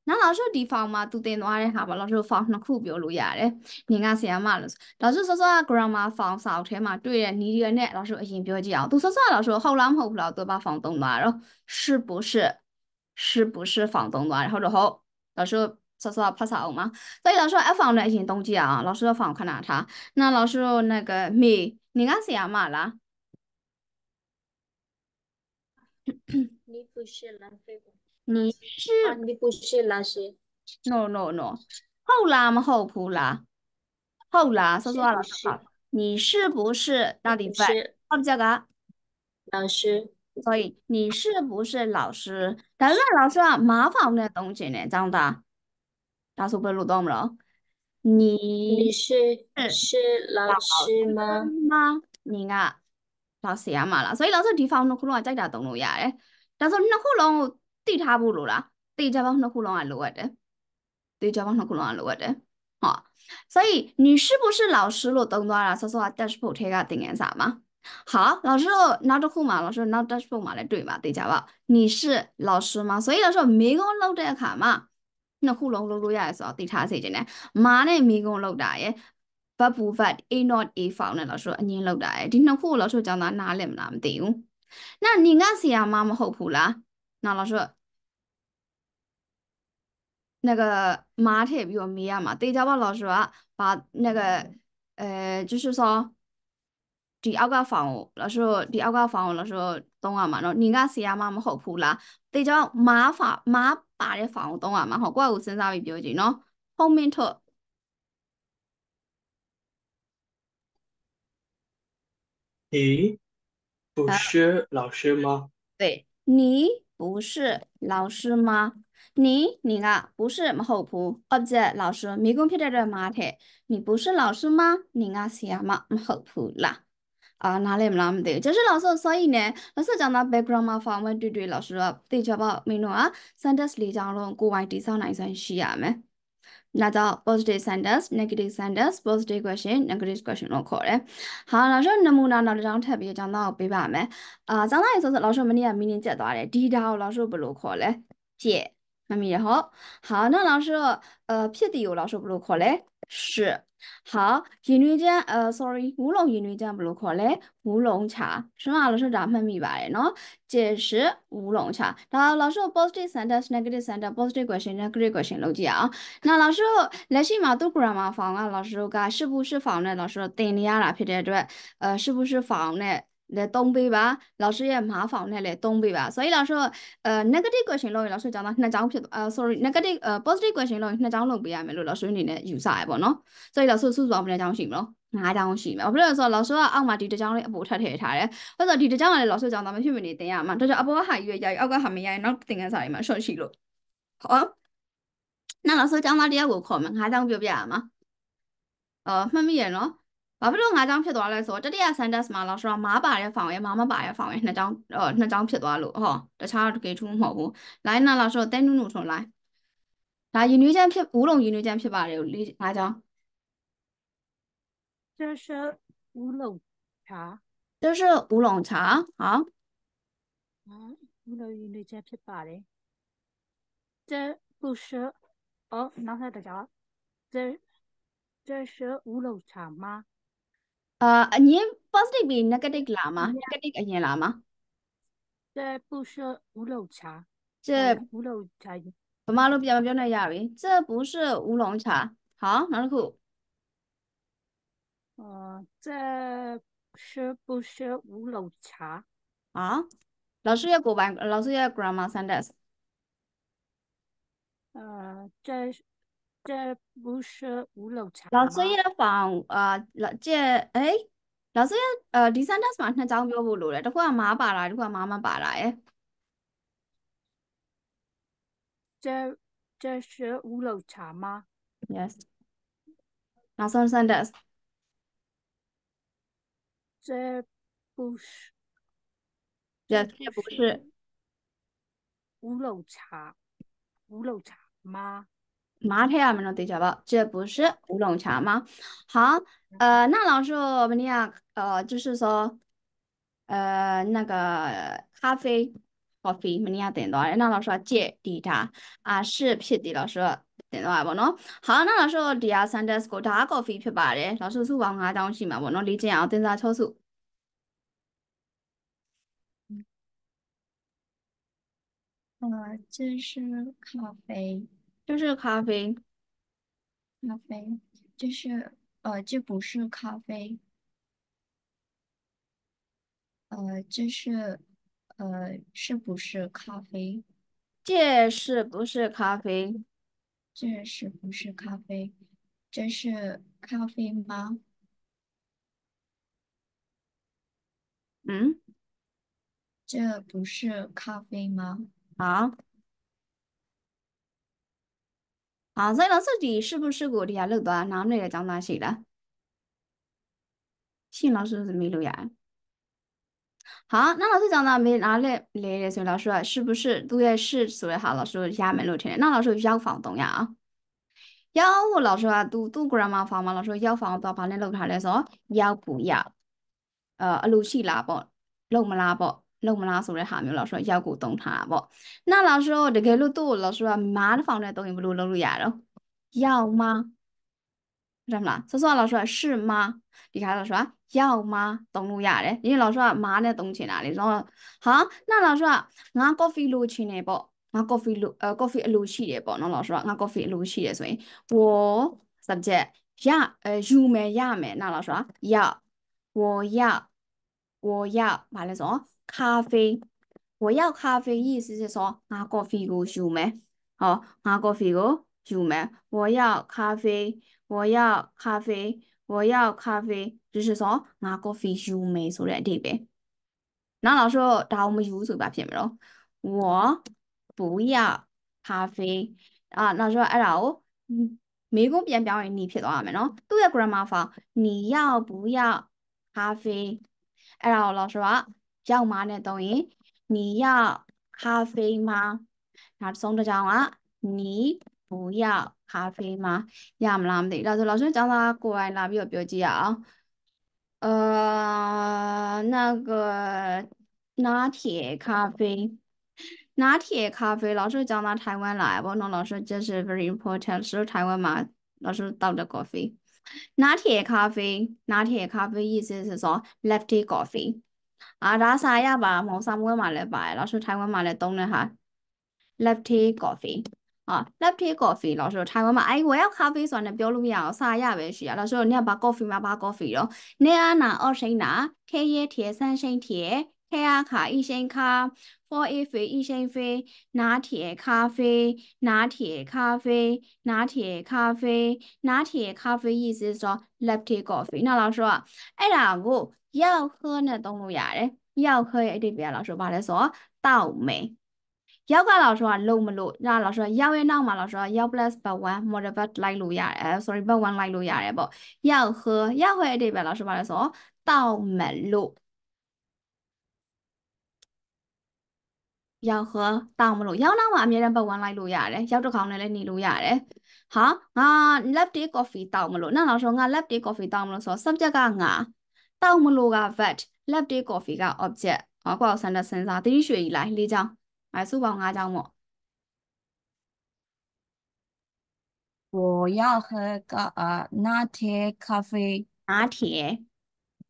နောက်老师ဒီဖောင်မှာသူတင်သွားတဲ့ဟာပေါ့老师ဖောင်နှစ်ခုပြောလို့ရတယ်နင်ကဆရာမလို့老师စောစောက grammar ဖောင်စာအုပ်ထဲမှာတွေ့တဲ့နီးရနဲ့老师အရင်ပြောကြည့်အောင်သူစောစောက老师ဟုတ်လားမဟုတ်ဘူးလားသူဘာဖောင်သုံးသွားတော့是不是是不是房东သွားတယ်ဟုတ်တော့ဟုတ်老师 稍稍拍照嘛。所以老师一放呢，先冬季啊，老师要放看哪他？那老师那个米，你看谁嘛啦？你不是浪费吧？你是、啊、你不是浪费？No no no，后啦么后铺啦，后啦，说说老师好，你是不是到底在？好的，这个老师。所以你是不是老师？但是老师啊，麻烦呢，东西呢，这样的。 ဒါဆိုဘယ်လိုသုံးမလို့你你是是是老师吗？吗你က老ဆရာမလား所以老师ဒီဖောင်နှစ်ခုလုံးကကြိုက်တာသုံးလို့ရတယ်ဒါဆိုနှစ်ခုလုံးကိုသိထားဖို့လိုလားသိကြပေါင်းနှစ်ခုလုံးကလိုအပ်တယ်သိကြပေါင်းနှစ်ခုလုံးကလိုအပ်တယ်ဟော所以你是不是老师လို့သုံးသွားတာဆောဆောက dashboard ထဲကသင်ခန်းစာမှာ好，老师နောက်တစ်ခုမှာ老师နောက် dashboard မှာလည်းတွေ့မှာသိကြပါ你是老师吗所以老师မေကုန်းလောက်တဲ့အခါမှာ နှစ်ခုလုံးလုပ်လို့ရတယ်ဆိုတော့သိထားစေချင်တယ်မာနဲ့မေကုန်းလောက်တာရယ် verb to verb a not a ဖောင်နဲ့老师အငင်းလောက်တာရယ်ဒီနှစ်ခုကို老师ကျောင်းသားနားလည်မလားမသိဘူး那你ကဆရာမမဟုတ်ဘူးလား那老师那个马铁比我们呀嘛，对家吧老师啊，把那个呃，就是说 ဒီအောက်ကဖောင်ကို老师ဒီအောက်ကဖောင်ကို老师သုံးရမှာเนาะနင်ကဆရာမမဟုတ်ဘူးလားတေကြောင့်မားဖာမားပါတဲ့ဖောင်ကိုသုံးရမှာဟုတ်ကိုယ့်ကိုစဉ်းစားပြီးပြောကြည့်เนาะဟုံးမင်းထုတ် 你不是老师吗？对，你不是老师吗？你你က不是မဟုတ်ဘူး object 老师မိကုံးဖြစ်တဲ့အတွက်မှာတဲ့你不是老师吗？你ကဆရာမမဟုတ်ဘူးလား အာနားလည်မလားမသိဘူးကျရှိလောက်ဆိုစောရီနဲ့လက်ဆက်ကြောင့်သား background မှာ form တွေ့တွေ့လောက်ဆိုတော့တေချာပေါ့မင်းတို့က sentence လေးကြောင်းလုံးကိုယ်ပိုင်တည်ဆောက်နိုင်စွမ်းရှိရမယ်။ဒါကြောင့် positive sentence, negative sentence, positive question, negative question လို့ခေါ်တယ်။ဟာနောက်ဆုံးနမူနာနောက်တစ်ကြောင်းထပ်ပြီးအကြောင်းသားကိုပေးပါမယ်။အာကျောင်းသားရေဆိုဆိုလောက်ဆုံးမနေ့က meaning ကျက်သွားတယ်။ဒီဒါကိုလောက်ဆုံးဘယ်လိုခေါ်လဲ။ဖြစ် 妈咪也好，好，那老师，呃，别的有老师不如考嘞，是，好，饮料间，呃，sorry，乌龙饮料间不如考嘞，乌龙茶，是吗？老师咱们明白的喏，这是乌龙茶。然后老师，positive sentence、negative sentence、positive question、negative question 录记啊。那老师，来西马都 grammar 方啊，老师，噶是不是方呢？老师，定的呀啦，别的对，呃，是不是方呢？ လည်းသုံးပေးပါ老师ရဲ့မားဖောင်နဲ့လည်းသုံးပေးပါ所以老师呃 negative question လို့ရင်老师ကျောင်းသားနှစ်ကြောင်းဖြစ်呃 sorry negative 呃 positive question လို့ရင်နှစ်ကြောင်းလုပ်ပေးရမယ်လို့老师အနေနဲ့ယူဆရပေါ့နော်所以老师စုစုပေါင်းဘယ်နှကြောင်းရှိမလို့ငါးကြောင်းရှိမယ်ဘာဖြစ်လို့လဲဆိုတော့老师ကအောက်မှာဒီတစ်ကြောင်းလေးအပေါ်ထပ်ထည့်ထားတယ်ဆိုတော့ဒီတစ်ကြောင်းကလည်း老师ကျောင်းသားမဖြစ်မနေတင်ရမှာဒါကြောင့်အပေါ်ကဟာရွေးရအောက်ကဟာမရရင်နောက်သင်ခန်းစာတွေမှာ short ရှိလို့ဟောနောက်老师ကျောင်းသားတယောက်ကိုခေါ်မယ်ငါးကြောင်းပြောပြရမှာအော်မှတ်မိရနော် ဘာဖြစ်လို့ငါးကြောင်းဖြစ်သွားလဲဆိုတော့တတိယ sentence မှာ老师ကမားပါတဲ့ဖောင်ရဲ့မားမပါတဲ့ဖောင်ရဲ့နှစ်ကြောင်းအော်နှစ်ကြောင်းဖြစ်သွားလို့ဟောတခြားတကယ်ထူးမဟုတ်ဘူးလိုင်းနာ老师တဲနုနုထုံလိုက်ဒါယူနွေးချမ်းဖြစ်ဦးလုံးယူနွေးချမ်းဖြစ်ပါတယ်လေးငါးကြောင်း这是乌龙茶，就是乌龙茶好啊，乌龙云的这ဖြစ်ပါတယ်这不是哦နောက်ထပ်တစ်ကြောင်း这这是乌龙茶吗 အာအငင်း positive ပြီး negative လာမှာ negative အရင်လာမှာ这不是乌龙茶这乌龙茶ဗမာလိုပြန်မပြောနဲ့ရပြီ这不是乌龙茶好နောက်တစ်ခု呃这是不是乌龙茶好老师ရဲ့ကိုယ်ပိုင်老师ရဲ့ grammar sentence 呃这 这不是五楼茶。老师也放啊，这哎，老师呃，第三张是嘛？那张标不录了，这块妈爸啦，这块妈妈爸啦，哎。这这是五楼茶吗？Yes。老师三张。这不是。这这不是。五楼茶，五楼茶吗？麻太阳没弄对着吧？这不是乌龙茶吗？好，呃，那老师我们俩呃，就是说，呃，那个咖啡，coffee，我们俩点到，那老师借滴茶啊，是撇的老师点到不喏？好，那老师第二三的是茶 coffee 撇吧的，老师是往下东西嘛，不喏，你这样等下超速。呃，这是咖啡。就是咖啡，咖啡，这是呃，这不是咖啡，呃，这是呃，是不是咖啡？这是不是咖啡？这是不是咖啡？这是咖啡吗？嗯，这不是咖啡吗？好。好，所以老师你是不是我的呀？老多哪里来讲哪些了？新老师是没留言。好，那老师讲到没哪里来的，所以老师说是不是都要是所以好，老师下面录听。那老师要房东呀啊？要我老师啊，都都 grammar 方嘛，老师要房东把那录下来说要不要？呃，录起啦不？录么啦不？ လုံမလားပေါ့လုံမလားဆိုတဲ့ဟာမျိုး老师ကရောက်ကိုသုံးထားတာပေါ့那老师တကယ်လို့သူ့ကို老师ကမားဖောင်နဲ့သုံးရင်ဘယ်လိုလုပ်လို့ရတော့要吗知道မလားစောစော老师က是吗ဒီခါ老师က要吗သုံးလို့ရတယ်ဒီ老师ကမားနဲ့သုံးချင်တာလေဆိုတော့ဟာ那老师ကငါ coffee လိုချင်တယ်ပေါ့ငါ coffee လို呃 coffee အလိုရှိတယ်ပေါ့နော်老师ကငါ coffee အလိုရှိတယ်ဆိုရင်我 subject ရ呃ယူမယ်ရမယ်那老师က要我要我要ဘာလဲဆိုတော့ 咖啡我要咖啡意思是说ငါ coffee ကိုယူမယ်ဟောငါ coffee ကိုယူမယ်我要咖啡我要咖啡我要咖啡就是说ငါ coffee ယူမယ်ဆိုတဲ့အဓိပ္ပာယ်နောက်老师ဒါအောင်မယူဆိုပါဖြစ်မလို့我不要咖啡啊老师အဲ့ဒါကိုမေးခွန်းပြန်ပြောင်းရင်你ဖြစ်သွားရမယ်နော်သူ့ရဲ့ grammar ဖောင်你要不要咖啡အဲ့ဒါကို老师က ရောက်မှာနဲ့သုံးရင်你要咖啡吗နောက်ဆုံးတစ်ကြောင်းက你不要咖啡吗ရမလားမသိဘူးဒါဆို老师ကျောင်းသားကိုယ်တိုင်လာပြီးတော့ပြောကြည့်ရအောင်呃那个拿铁咖啡拿铁咖啡老师讲到台湾来ပေါ့နော်老师这是 very important 是台湾嘛老师倒的 coffee 拿铁咖啡拿铁咖啡意思是说 lefty coffee အာဒါစာရပါမဟုတ်စာမွေးမှာလည်းပါတယ်လောက်ရှိထိုင်ဝမ်မှာလည်းသုံးတဲ့ဟာ left tea coffee ဟာ left tea coffee လောက်ရှိထိုင်ဝမ်မှာအဲ့ well coffee ဆိုတာနဲ့ပြောလို့မရအောင်စာရပဲရှိရလောက်ရှိညဘာ coffee မှာဘာ coffee တော့နေအနာအော့ရှိနာခဲရဲထီဆန်းရှိန်ထီခဲရခါဤရှိန်ခါ for a fe ဤရှိန်ဖေနားထီခါဖေနားထီခါဖေနားထီခါဖေနားထီခါဖေ is is left tea coffee နော်လောက်ရှိအဲ့ဒါကို ရောက်喝နဲ့သုံးလို့ရတယ်ရောက်喝ရဲ့အဓိပ္ပာယ်老师ဘာလဲဆိုတော့တောက်မယ်ရောက်က老师ကလုံမလို့ဒါ老师ကရောက်ရဲ့နောက်မှာ老师ကရောက် plus but 1 model verb လိုက်လို့ရတယ်အဲ sorry but 1လိုက်လို့ရတယ်ပေါ့ရောက်喝ရောက်ရဲ့အဓိပ္ပာယ်老师ဘာလဲဆိုတော့တောက်မလို့ရောက်ဟတောင်းမလို့ရောက်နောက်မှာအများတန်းပတ်ဝန်းလိုက်လို့ရတယ်ရောက်တစ်ခေါက်နဲ့လည်းနေလို့ရတယ်ဟာငါ latte coffee တောင်းမလို့နောက်နောက်ဆုံးငါ latte coffee တောင်းမလို့ဆိုတော့ subject ကငါ တောင်းမလို့က verb latte coffee က object ဟောကိုယ့်အောင်ဆန္ဒစဉ်းစားသတိရွှေကြီးလိုက်၄ချောင်းအဲစုပေါင်း၅ချောင်းပေါ့我要喝个呃拿铁咖啡，拿铁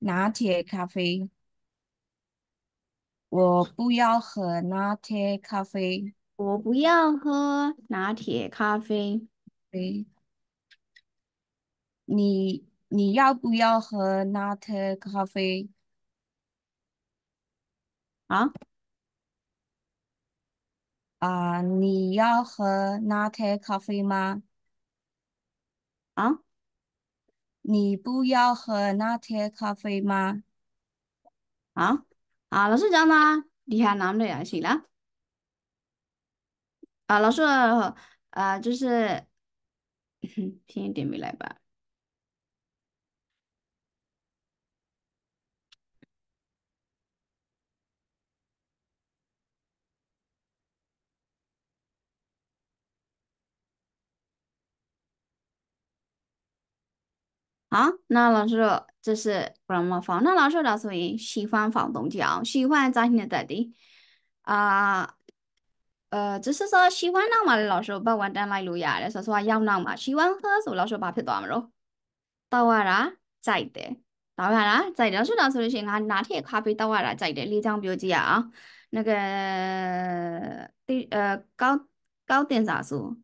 拿铁咖啡。我不要喝拿铁咖啡。我不要喝拿铁咖啡。对，你 你要不要喝拿铁咖啡？啊？啊，你要喝拿铁咖啡吗？啊？你不要喝拿铁咖啡吗？啊？啊，老师讲的厉害男的也行了。啊，老师，啊，就是 (coughs) 听一点没来吧。好，那老师说这是 gramophone。那老师告诉你喜欢放东西啊，喜欢在你的地啊，呃，只是说喜欢那嘛的老师把完蛋来录下来，说说要那嘛，喜欢喝所老师把片段么咯，到啊啦，在的，到啊啦，在的。老师告诉你是俺拿铁咖啡到啊啦，在的，你讲标记啊，那个对呃高高点啥数？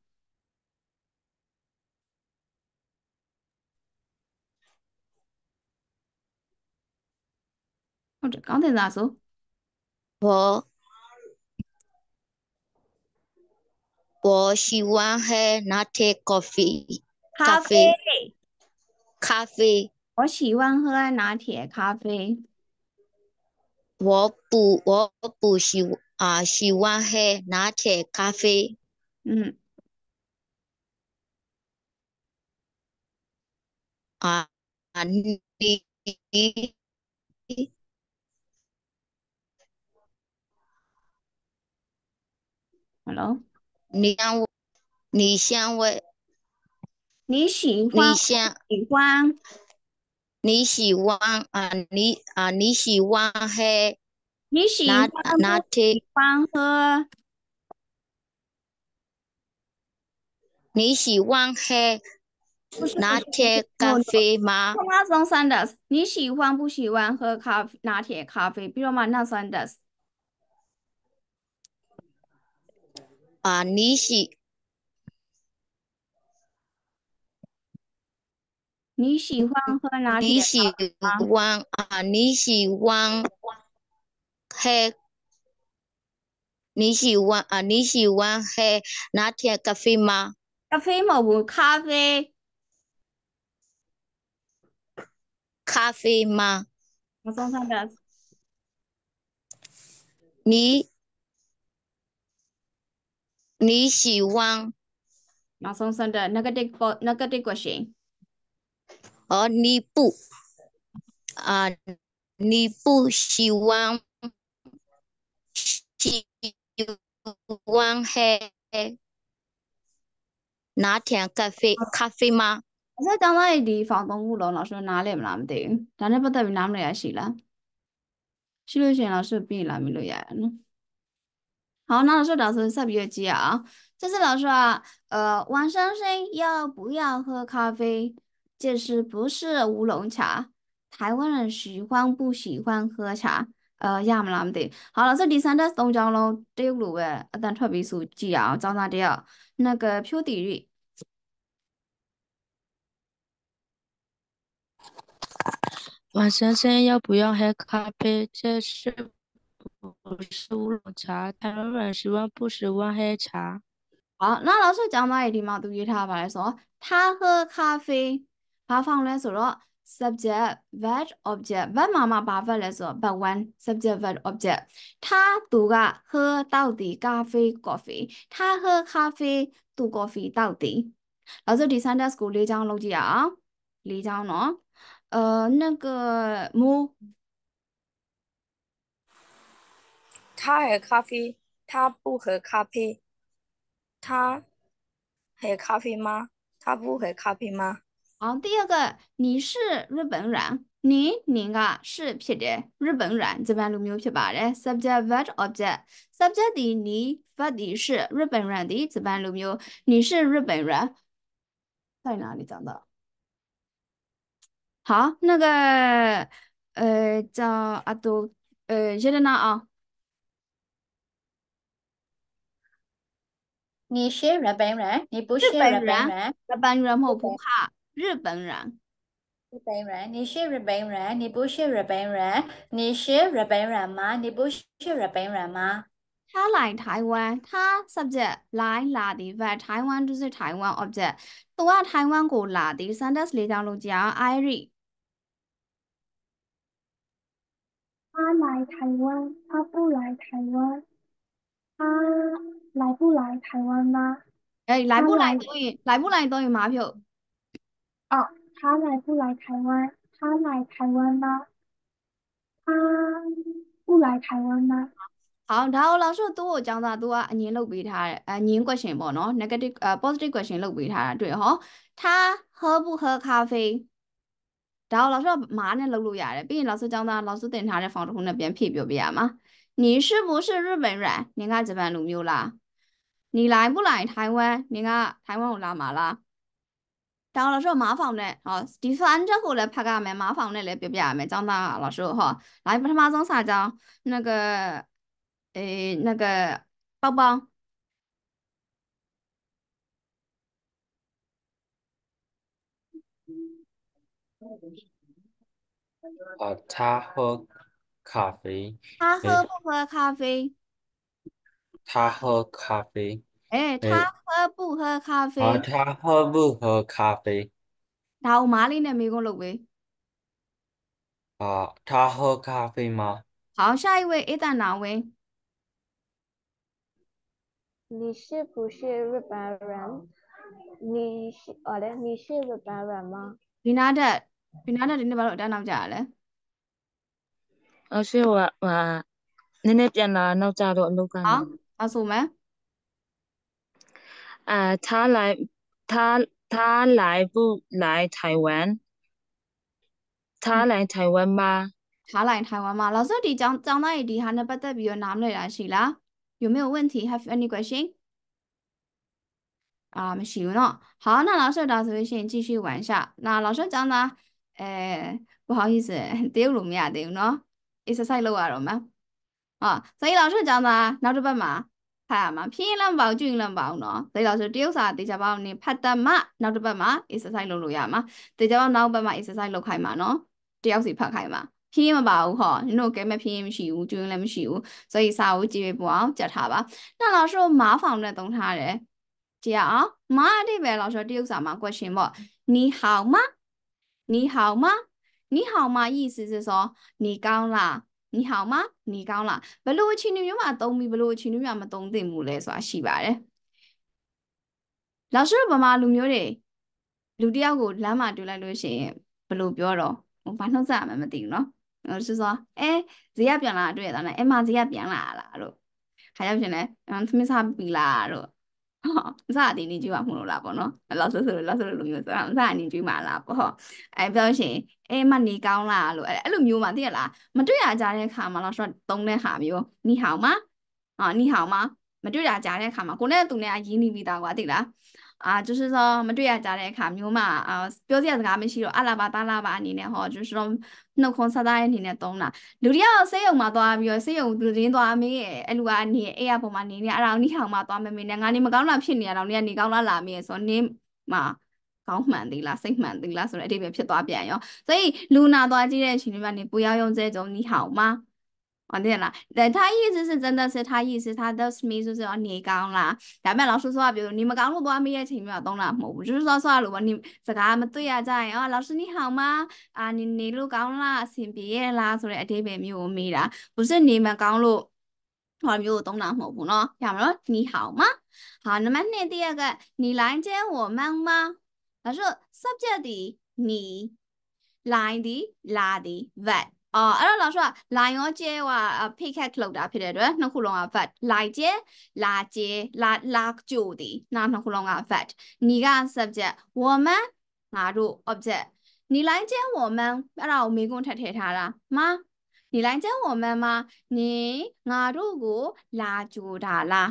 或者高电咋说我我喜欢喝拿铁 coffee 咖啡咖啡。我喜欢喝拿铁咖啡。我不我不喜啊喜欢喝拿铁咖啡。嗯。啊啊你，Hello，你想我，你想我，你喜欢你想喜欢你喜欢啊你啊你喜欢喝你喜欢拿铁喜欢喝你喜欢喝拿铁咖啡吗？那 son Sanders，你喜欢不喜欢喝咖啡拿铁咖啡？比如嘛，那 Sanders，啊，你喜你喜欢喝拿铁你喜？欢啊？你喜欢喝？你喜欢啊？你喜欢喝拿铁咖啡吗？咖啡吗，我咖啡，咖啡吗？我送上的你你喜欢那 son Sanders negative po- negative question，而你不啊？你不喜欢喜欢喝拿铁咖啡咖啡吗？我在讲到ဒီဖောင်သုံးခုလုံး老师နားလည်မလားမသိဘူး။ဒါနဲ့ပတ်သက်ပြီးနားမလည်ရရှိလား။ရှိလို့ရှိရင်老师ပြင်လာမိလို့ရတယ်နော်။ 好，那老师老师，下比较记啊。这是老师啊，呃，晚上睡要不要喝咖啡？这是不是乌龙茶？台湾人喜欢不喜欢喝茶？呃，亚麻那的。好，老师第三个东江咯，第六个啊，咱特别数记啊，早上滴啊，那个飘地鱼。晚上睡要不要喝咖啡？这是。是乌龙茶？台湾人喜欢不喜欢喝茶？好那老师ကျောင်းသားတွေဒီမှာသူရေးထားပါလဲဆိုတော့他喝咖啡ဘာဖောင်လဲဆိုတော့ subject verb object verb မှာမှာဘာ verb လဲဆိုတော့ verb 1 subject verb object 他သူက喝到底咖啡 coffee 他喝咖啡သူ coffee 到底老师ဒီ sentence ကို၄ချောင်းလုပ်ကြည့်ရအောင်၄ချောင်းနော်呃那个မ 他喝咖啡，他不喝咖啡，他喝咖啡吗？他不喝咖啡吗？好、第二个，你是日本人，你你啊是撇的日本人，这边有没有撇吧嘞？Subject verb object subject 你 verb 的是日本人的，这边有没有？你是日本人，在哪里长的？好，那个呃叫阿杜呃，晓得呢啊。你是日本人，你不日是日本本人人。日本人မဟုတ်ဘူးค่ะ日本人日本人，你是日本人，你不是日本人。你是日本人吗？你不是日本人吗？他来台湾，他 subject 来လာဒီ verb 台湾就是台湾 object သူက台湾ကိုလာဒီ sentence လေးကြောင်းလုပ်ကြအောင် I read 他来台湾，他不来台湾，他 来不来台湾吗？哎，来不来等于来不来等于麻票。哦，他来不来台湾？他来台湾吗？他不来台湾吗？好，然后老师读，讲他多啊，年老给他，哎，你过千不喏，那个的呃，不是这，过千六给他对哈。他喝不喝咖啡？然后老师马上，露露牙了，毕竟老师讲的，老师等他的房子从那边配表表嘛。你是不是日本人？你家几有没有啦？你来不来台湾နင်က台湾ကိုလာမှာလားဒါကို老师ကမားဖောင်နဲ့ဟောဒီစာအုပ်ကိုလည်းဖတ်ရမယ်မားဖောင်နဲ့လည်းပြောပြရမယ်ကျောင်းသားက老师ဟော来ပထမဆုံးစာကြောင်း那个诶那个包包啊，他喝咖啡，他诶，喝不喝咖啡？他喝咖啡， 哎，诶，他喝不喝咖啊，啡？他喝不喝咖啡？ဒါကိုမားလေးနဲ့မေးခွန်းလုပ်ပေး啊，他喝咖啡吗？好，下一位 A 蛋哪位？你是不是日本人？你是哦嘞，你是日本人吗？ဘီနာတက်ဘီနာတက်ဒီနေ့ဘာလို့အတန်းနောက်ကြရလဲ 老师，我我နည်းနည်းပြန်လာနောက်ကြတော့အလုပ်က ဟော နေ အဆိုမယ် 啊、呃，他来，他他来不来台湾？他来台湾吗？他来台湾吗？老师，你讲讲那一点，还能把这比较难的来写啦？有没有问题？Have any question？啊，没有呢。好，那老师到这边先继续玩一下。那老师讲呢，诶，不好意思，丢路面丢呢，exercise 漏啊了吗？啊，所以老师讲呢，哪只办嘛？ ဖတ်ရမှာဖြစ်ရင်လည်းမပေါအောင်ကျွရင်လည်းမပေါအောင်နော်ဒါကြောင့်ဆိုတရုတ်စာတေချာပေါအောင်နေဖတ်တတ်မှနောက်တစ်ပတ်မှ exercise လုပ်လို့ရမှာတေချာပေါအောင်နောက်ပတ်မှ exercise လုပ်ခိုင်းမှာနော်တယောက်စီဖတ်ခိုင်းမှာဖြစ်ရင်မပါဘူးဟောနင်တို့ကဲမဲ့ဖြစ်ရင်မရှိဘူးကျွရင်လည်းမရှိဘူး所以စာကိုကြည့်ပေးပို့အောင်ကြတ်ထားပါနောက်လာဆိုမားဖောင်နဲ့သုံးထားတယ်ကြည့်ရအောင်မားအတိပဲလို့ဆိုတရုတ်စာမှာ question ပေါ့နီဟောင်မနီဟောင်မနီဟောင်မ意思是说你高啦你好吗你高啦ဘယ်လိုအချိန်မျိုးမှာသုံးပြီးဘယ်လိုအချိန်မျိုးမှာမသုံးသင့်ဘူးလဲဆိုတာရှိပါတယ်老师ဗမာလူမျိုးတွေလူတစ်ယောက်ကိုလမ်းမှာတွေ့လိုက်လို့ရှိရင်ဘယ်လိုပြောတော့ဟိုဘာနှုတ်ဆက်ရမှန်းမသိဘူးเนาะ呃是说哎ဈေးကပြန်လာတာတွေ့ရတာနဲ့အဲ့မဈေးကပြန်လာလားလို့ခါရောက်ရှင်လဲသမင်းစားပြီလားလို့ ဟောစားအတင်းနေကြည့်ပါမလို့လားပေါ့နော်လောက်ဆိုဆိုလောက်ဆိုလိုမျိုးဆိုတော့စားအတင်းကြည့်မှာလားပေါ့ဟောအဲပြောရှင်အဲမနေကောင်းလားလို့အဲ့အဲ့လိုမျိုးမှသိရလားမတွေ့ရကြတဲ့ခါမှာလောက်ဆိုသုံးတဲ့ခါမျိုးနီဟောင်မဟာနီဟောင်မမတွေ့ရကြတဲ့ခါမှာကိုနဲ့သူနဲ့ကရင်းနေပြီးသားကွာသိလား အာ就是说မတွေ့ရကြတဲ့အခါမျိုးမှာအာပြောစရာစကားမရှိတော့အလာပါတာလာပါအနေနဲ့ဟော就是说နှုတ်ခွန်းဆက်သားရဲ့အနေနဲ့သုံးတာလူတယောက်ဆေးရုံမှာသွားပြီးတော့ဆေးရုံသူရင်းသွားမေးရဲ့အဲ့လူကနေအေးရပုံမှာနေနေအဲ့ဒါနိဟောင်မှာသွားမမေးနဲ့ငါနေမကောင်းတာဖြစ်နေရတော့နေကနေကောင်းလားလာမေးဆိုတော့နေမှာကောင်းမှန်သေးလားစိတ်မှန်သေးလားဆိုတဲ့အဓိပ္ပာယ်ဖြစ်သွားပြန်ရော所以လူနာသွားကြည့်တဲ့အချိန်မှာ你不要用这种你好吗 哦，对了，对他意思是真的是他意思，他的意思是哦，你讲啦，咱们老师说，比如你们刚录多没也听不了懂了，我就是说说，如果你这个没对呀，在哦，老师你好吗？啊，你你录讲啦，先毕业啦，所以一点没有没啦，不是你们刚录，我没有懂了，我不呢，要么你好吗？好，那么那第二个，你来接我们吗？他说 subject 的你，来的拉的 what。 အော်အဲ့တော့老师က line ရောကျဲကဖိခက်လောက်တာဖြစ်တဲ့အတွက်နှစ်ခုလုံးက verb 来接လာ接လာလာကြိုဒီနောက်နှစ်ခုလုံးက verb 你က subject 我们ငါတို့ object 你来接我们အဲ့ဒါကိုမေးခွန်းထပ်ထည့်ထားတာမ你来接我们吗你ငါတို့ကိုလာကြိုတာလား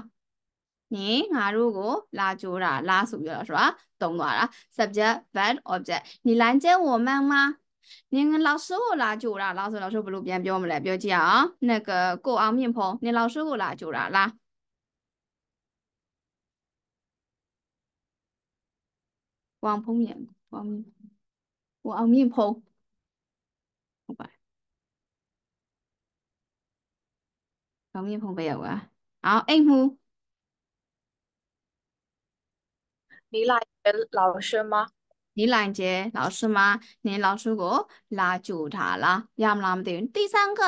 你ငါတို့ကိုလာကြိုတာလားဆိုပြီးတော့ဆိုတာတုံးသွားတာ subject verb object 你来接我们吗 你老师我拿就啦，老师老师不路边表我们来表姐啊，那个过奥面婆，你老师我拿就啦啦。王鹏面，王面，我奥面婆，好吧。奥面婆不要啊，好，A 姆。你来老师吗？你来接老师吗？您老师ကိုလာကြိုတာလားရမလားမသိဘူး第三个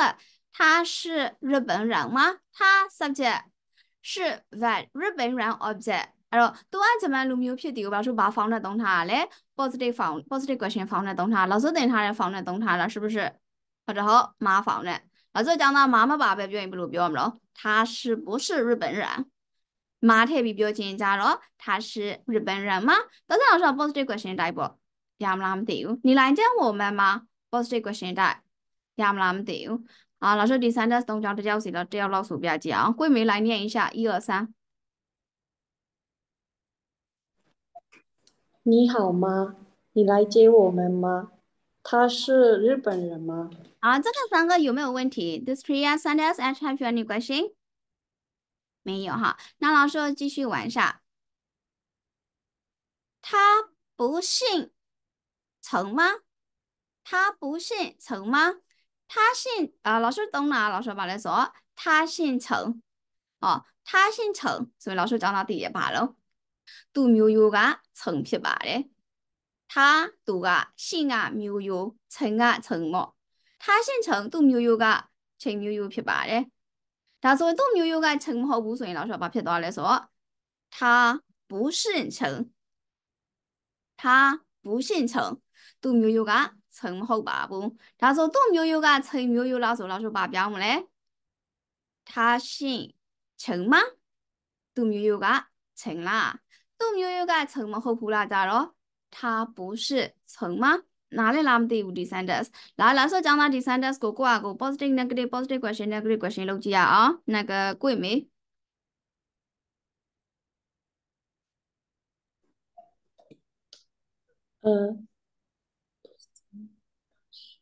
他是日本人吗他 subject 是 verb 日本人 object အဲ့တော့သူကဂျမန်လူမျိုးဖြစ်တယ်ကိုဘာလို့ဘာ found နဲ့သုံးထားရလဲ positive found positive question found နဲ့သုံးထား老师တင်ထားတဲ့ found နဲ့သုံးထားလား是不是或者好马 found နဲ့老师讲到马မပါပဲပြောရင်ဘယ်လိုပြောမလို့他是不是日本人 马特比表情加了他是日本人吗？大家好是要 birthday questionable 你来接我们吗？Birthday question 啊老师第三单东江常都叫谁这只要老鼠不要啊闺来念一下一二三。你好吗？你来接我们吗？他是日本人吗？啊这个三个有没有问题？This three years and i've had you any question 没有哈，那老师继续往下。他不姓陈吗？他不姓陈吗？他姓啊，老师懂了。老师把来说，他姓陈。哦，他姓陈，所以老师讲到第一排咯。都没有一个陈琵琶的，他读个姓啊，没有一陈啊，陈哦，他姓陈，都没有一个陈没有琵琶的。 တယ်။ဒါဆိုသူမျိုးရိုးက陈မဟုတ်ဘူးဆိုရင်老师ဘာဖြစ်သွားလဲဆိုတော့他不姓陈，他不姓陈，သူမျိုးရိုးက陈မဟုတ်ပါဘူး။ဒါဆိုသူမျိုးရိုးက陈မျိုးရိုးလားဆို老师ဘာပြောင်းမလဲ။他姓陈吗？သူမျိုးရိုးက陈啦，သူမျိုးရိုးက陈မဟုတ်ဘူးလားကြတော့他不是陈吗？ နားလည်လားမသိဘူးဒီ sentence လာလာဆိုကြောင်းသားဒီ sentence ကိုကိုယ့်အကို positive negative positive question negative question လုပ်ကြည့်ရအောင်那个ကိုမေ呃，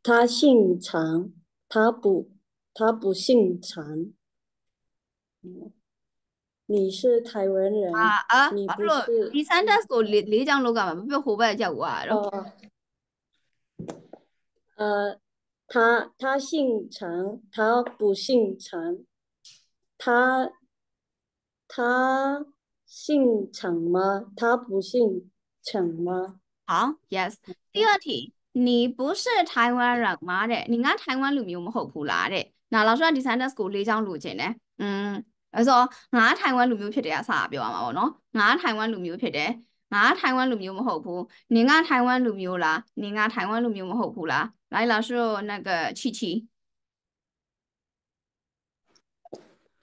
他姓常，他不，他不姓常。嗯你是台湾人，အာအာ你不ဘာလို့是，ဒီ sentence ကိုလေးလေးကြောင်းလုပ်ကြမှာမပြောဟိုဘက်ရောက်သွားတော့ 哦， 呃，他他姓常，他不姓常，他他姓陈吗？他不姓陈吗？好，yes。第二题，你不是台湾人吗တဲ့你ငါ台湾လူမျိုးမဟုတ်ဘူးလားတဲ့嗱老师ကဒီ sentence ကိုလေးကြောင်းလိုချင်တယ်อืมအဲ့ဆိုငါထိုင်ဝမ်လူမျိုးဖြစ်တယ်အစားပြောရမှာပေါ့နော်ငါထိုင်ဝမ်လူမျိုးဖြစ်တယ်ငါထိုင်ဝမ်လူမျိုးမဟုတ်ဘူးနင်ကထိုင်ဝမ်လူမျိုးလားနင်ကထိုင်ဝမ်လူမျိုးမဟုတ်ဘူးလား 来，老师有那个琪琪，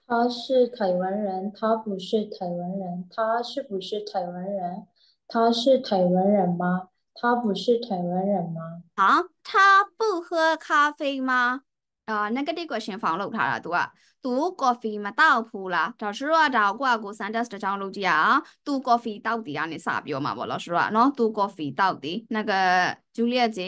他是台湾人，他不是台湾人，他是不是台湾人？他是台湾人吗？他不是台湾人吗？啊，他不喝咖啡吗？啊、呃，那个这个先放漏他了，对吧？သူ coffee မတောက်ဘူးလားဒါဆိုတော့ဒါကိုကကို sentence တစ်ချောင်းလုပ်ကြည့်ရအောင်သူ coffee တောက်တယ်ကနေစပြောမှာပေါ့လို့ဆိုတော့နော်သူ coffee တောက်တယ်那个 Julia 姐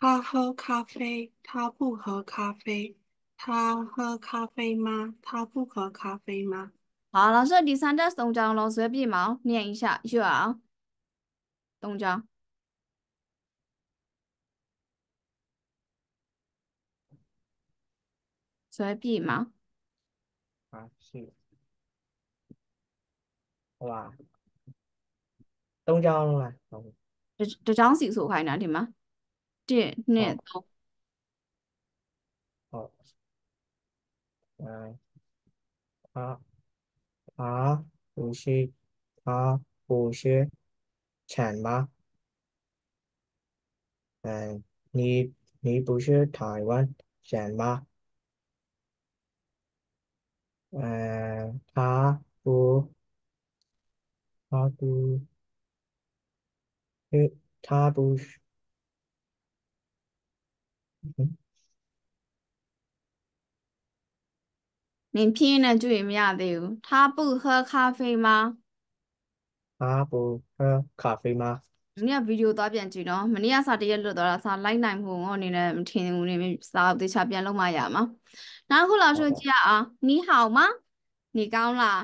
他喝咖啡，他不喝咖啡。他喝咖啡吗？他不喝咖啡吗？好老师第三张东张老师笔毛念一下学啊东张随笔毛啊，是，好吧，东张 luôn này. 这这张是数开哪里吗？电、电脑。好。嗯，他他不是他不是钱吗？嗯，你你不是台湾人吗？嗯，他不，他不，他他不是。你拼了注意没有的，他不喝咖啡吗？他不喝咖啡吗？你要 video 多ပြန်ကြည့်နော်မနေ့ကစာတရက်လွတ်တော့တာစာလိုက်နိုင်မှုငေါအနေနဲ့မထင်ဘူးနေစာအုပ်တေချာပြန်လုပ်မှရမှာနောက်ခု老师ကြည့်အောင်你好吗你ကောင်းလား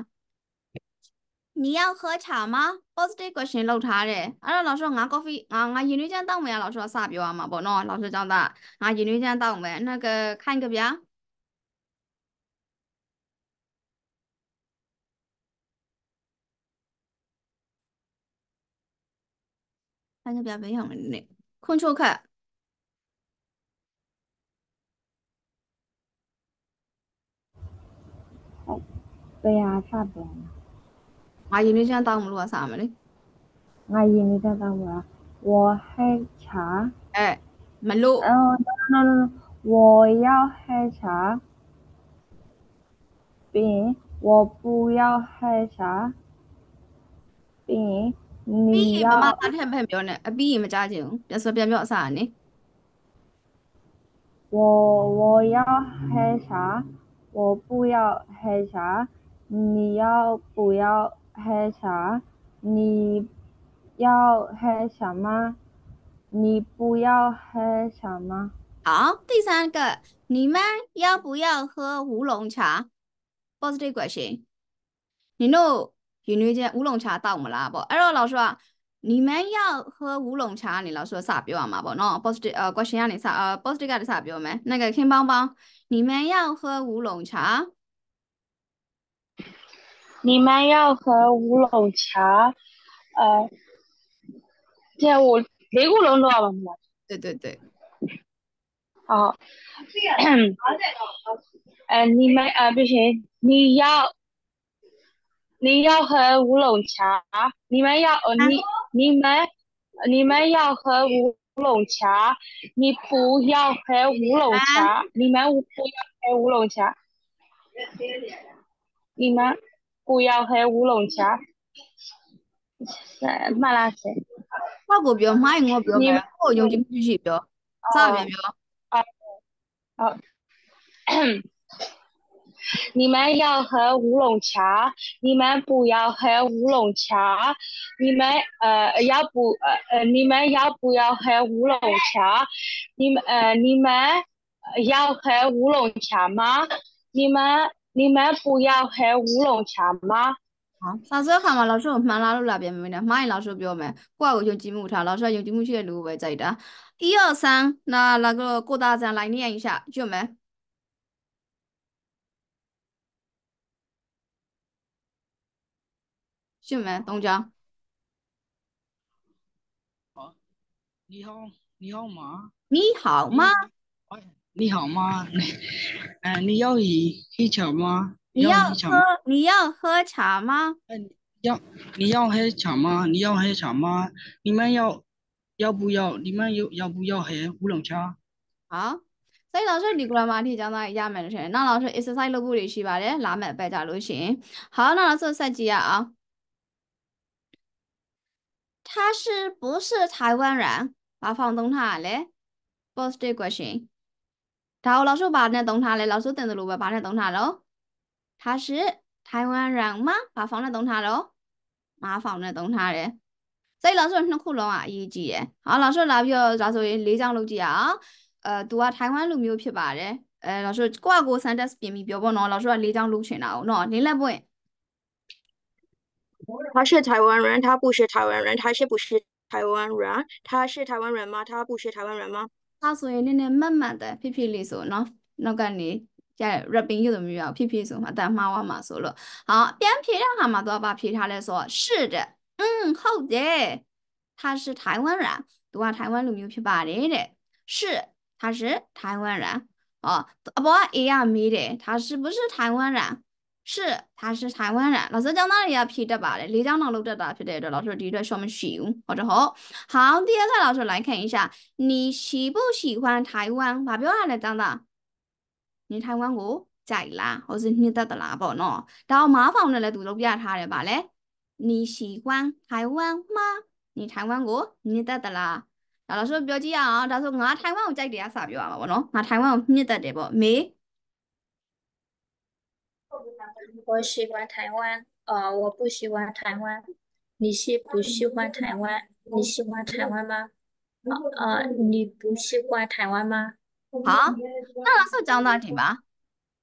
你要喝茶吗 positive question လောက်ထားတယ်အဲ့တော့老师ငါ coffee ငါငါရင်နွေးချမ်းတောက်မယ်老师ကစပြောရမှာပေါ့နော်老师ကြောင့်ဒါငါရင်နွေးချမ်းတောက်မယ်那个看个ဗျာ看个ဗျာဘယ်ရောက်မလဲနေခွန်ချိုခတ်ဘယ်ဟာစပြန်လဲ ငါရင်နွေးချမ်းတောက်မလို့ကစမယ်လေ ငါရင်းနေတဲ့တောင်းပါ我喝茶 အဲမလို့ 哦 no no no 我要喝茶ပြီးရင်我不要喝茶ပြီးရင်你 ပြီးရင် 要 မမသားထက်ဖက်ပြောနဲ့အပြီးရင်မကြားချင်ဘူးပြန်ဆိုပြန်ပြောအစားနေ 我我要喝茶，我不要喝茶，你要不要 黑茶，你要喝茶吗？你不要喝茶吗？好，第三个，你们要不要喝乌龙茶？Positive question。你那有那件乌龙茶到我们啦不？哎呦，老师啊，你们要喝乌龙茶？你老师啥表嘛不？那，Positive 呃，question 你啥呃，Positive 给啥表没？那个 Ken，你们要喝乌龙茶你们要和吴龙茶，呃，这我哪个龙多少吗？对对对好，呃，你们呃不行，你要你要和吴龙茶，你们要呃你你们你们要和吴龙茶，你不要和吴龙茶，你们不要和吴龙茶，你们不要喝乌龙茶，(coughs) 呃，马拉松。ကိုယ့်ကိုပြောမှားရင်ငေါပြော 你 မယ် 们 ကိုယ့်ကိုယုံကြည်မှုရှိပြောစပြန်ပြော 好，你们要喝乌龙茶，你们不要喝乌龙茶，你们呃要不呃呃你们要不要喝乌龙茶？你们呃你们要喝乌龙茶吗？你们 你们不要喝乌龙茶吗？好，时候看嘛，老师我们拉路那边没得，妈耶，老师表妹，怪我用积木茶，老师用积木去的芦荟在的。一二三，那那个郭大山来念一下，就没。姓没：东江。好、啊，你好，你好吗？你好吗？哎，你好吗？呃，你要一黑茶吗？要你要黑茶吗？喝你要喝茶吗要你要黑茶吗？你要黑茶吗？你们要要不要？你们有要不要喝乌龙茶？好စိတ်老师ဒီကလာမှာအထီကျောင်းသားရမယ်လို့ထင်တယ်နောက်老师 exercise လုပ်ဖို့တွေရှိပါတယ်လာမယ့်အပတ်ကြလို့ရှိရင်好နောက်老师ဆက်ကြည့်ရအောင်他是不是台湾人ဘာဖောင်သုံးထားရလဲ positive question ဒါကို老师ဘာနဲ့သုံးထားလဲ老师တင်တယ်လို့ပဲဘာနဲ့သုံးထားလို့他是台湾人吗ဘာဖောင်နဲ့သုံးထားလို့မားဖောင်နဲ့သုံးထားတယ်စိတ်老师နှစ်ခုလုံးကအရေးကြီးတယ်ဟော老师လာပြီးတော့ဒါဆိုရင်၄ချောင်းလုပ်ကြည့်ရအောင်အဲသူကထိုင်ဝမ်လူမျိုးဖြစ်ပါတယ်အဲ老师ကိုယ့်အကို sentence ပြင်ပြီးပြောပေါ့နော်老师က၄ချောင်းလုပ်ချင်တာ哦နော်လင်းလက်ပွင့်他是台湾人，他不是台湾人，他是不是台湾人？他是台湾人吗？他不是台湾人吗？ ဒါဆိုရင်နည်းနည်းမှတ်မှတ်တယ်ဖြည်းဖြည်းလေးဆိုနော်နောက်ကနေကျ rapping ရုပ်လိုမျိုးရအောင်ဖြည်းဖြည်းဆိုမှအတန်မှားသွားမှာဆိုလို့好ပြန်ဖြေတဲ့အခါမှာသူကဘာဖြေထားလဲဆိုတော့是的嗯ဟုတ်တယ်他是台湾人သူကထိုင်ဝမ်လူမျိုးဖြစ်ပါတယ်တဲ့是他是台湾人哦အပေါ်က A ကမေးတယ်他是不是台湾人 是他是台湾人，老师讲那里要批的吧嘞，你讲哪路的打批的，老师第一段说我们喜欢，或者好。好，第二个老师来看一下，你喜不喜欢台湾？发表下来讲的，你台湾我在啦，或是你得的啦不喏，然后麻烦我们来读读下他的吧嘞，你喜欢台湾吗？你台湾我你得的啦，然后老师表记啊，他说我台湾我在给他发表啊，不喏，我台湾我你得的不没。我喜欢台湾，呃，我不喜欢台湾。你是不喜欢台湾？你喜欢台湾吗？呃，呃你不喜欢台湾吗？好，那老师ကျောင်းသားတင်ပါ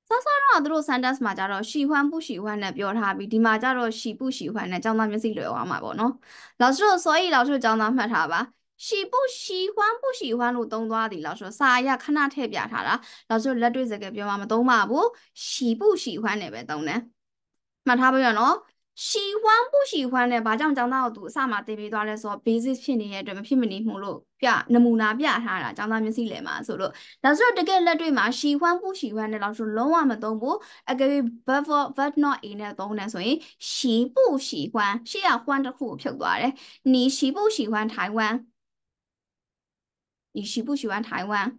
စောစောတော့သူတို့ sentence မှာကြတော့喜欢不喜欢နဲ့ပြောထားပြီးဒီမှာကြတော့喜不喜欢နဲ့ကျောင်းသားမျက်စိလွယ်သွားမှာပေါ့နော်老师တို့所以老师ကျောင်းသားမှတ်ထားပါ 喜不喜欢不喜欢လို့သုံးသွားသည်老师စာအရခဏထည့်ပြထားတာ老师လက်တွေ့စကားပြောမှမသုံးပါဘူး喜不喜欢နဲ့ပဲသုံးတယ်မှတ်ထားပါရနော်喜欢不喜欢နဲ့ဘာကြောင့်ကျောင်းသားကိုသူအစမှာတင်ပေးသွားလဲဆိုတော့ basic ဖြစ်နေတဲ့အတွက်မဖြစ်မနေမှုလို့ပြနမူနာပြထားတာကျောင်းသားမျက်စိလည်မှာဆိုလို့ဒါဆိုတော့တကယ်လက်တွေ့မှာ喜欢不喜欢နဲ့လောက်ဆိုလုံးဝမသုံးဘူးအကယ်၍ verb for verb not a နဲ့သုံးတယ်ဆိုရင်喜不喜欢ရှေ့က欢တစ်ခုကိုဖြုတ်သွားတယ်你喜不喜欢台湾 你喜不喜欢台湾？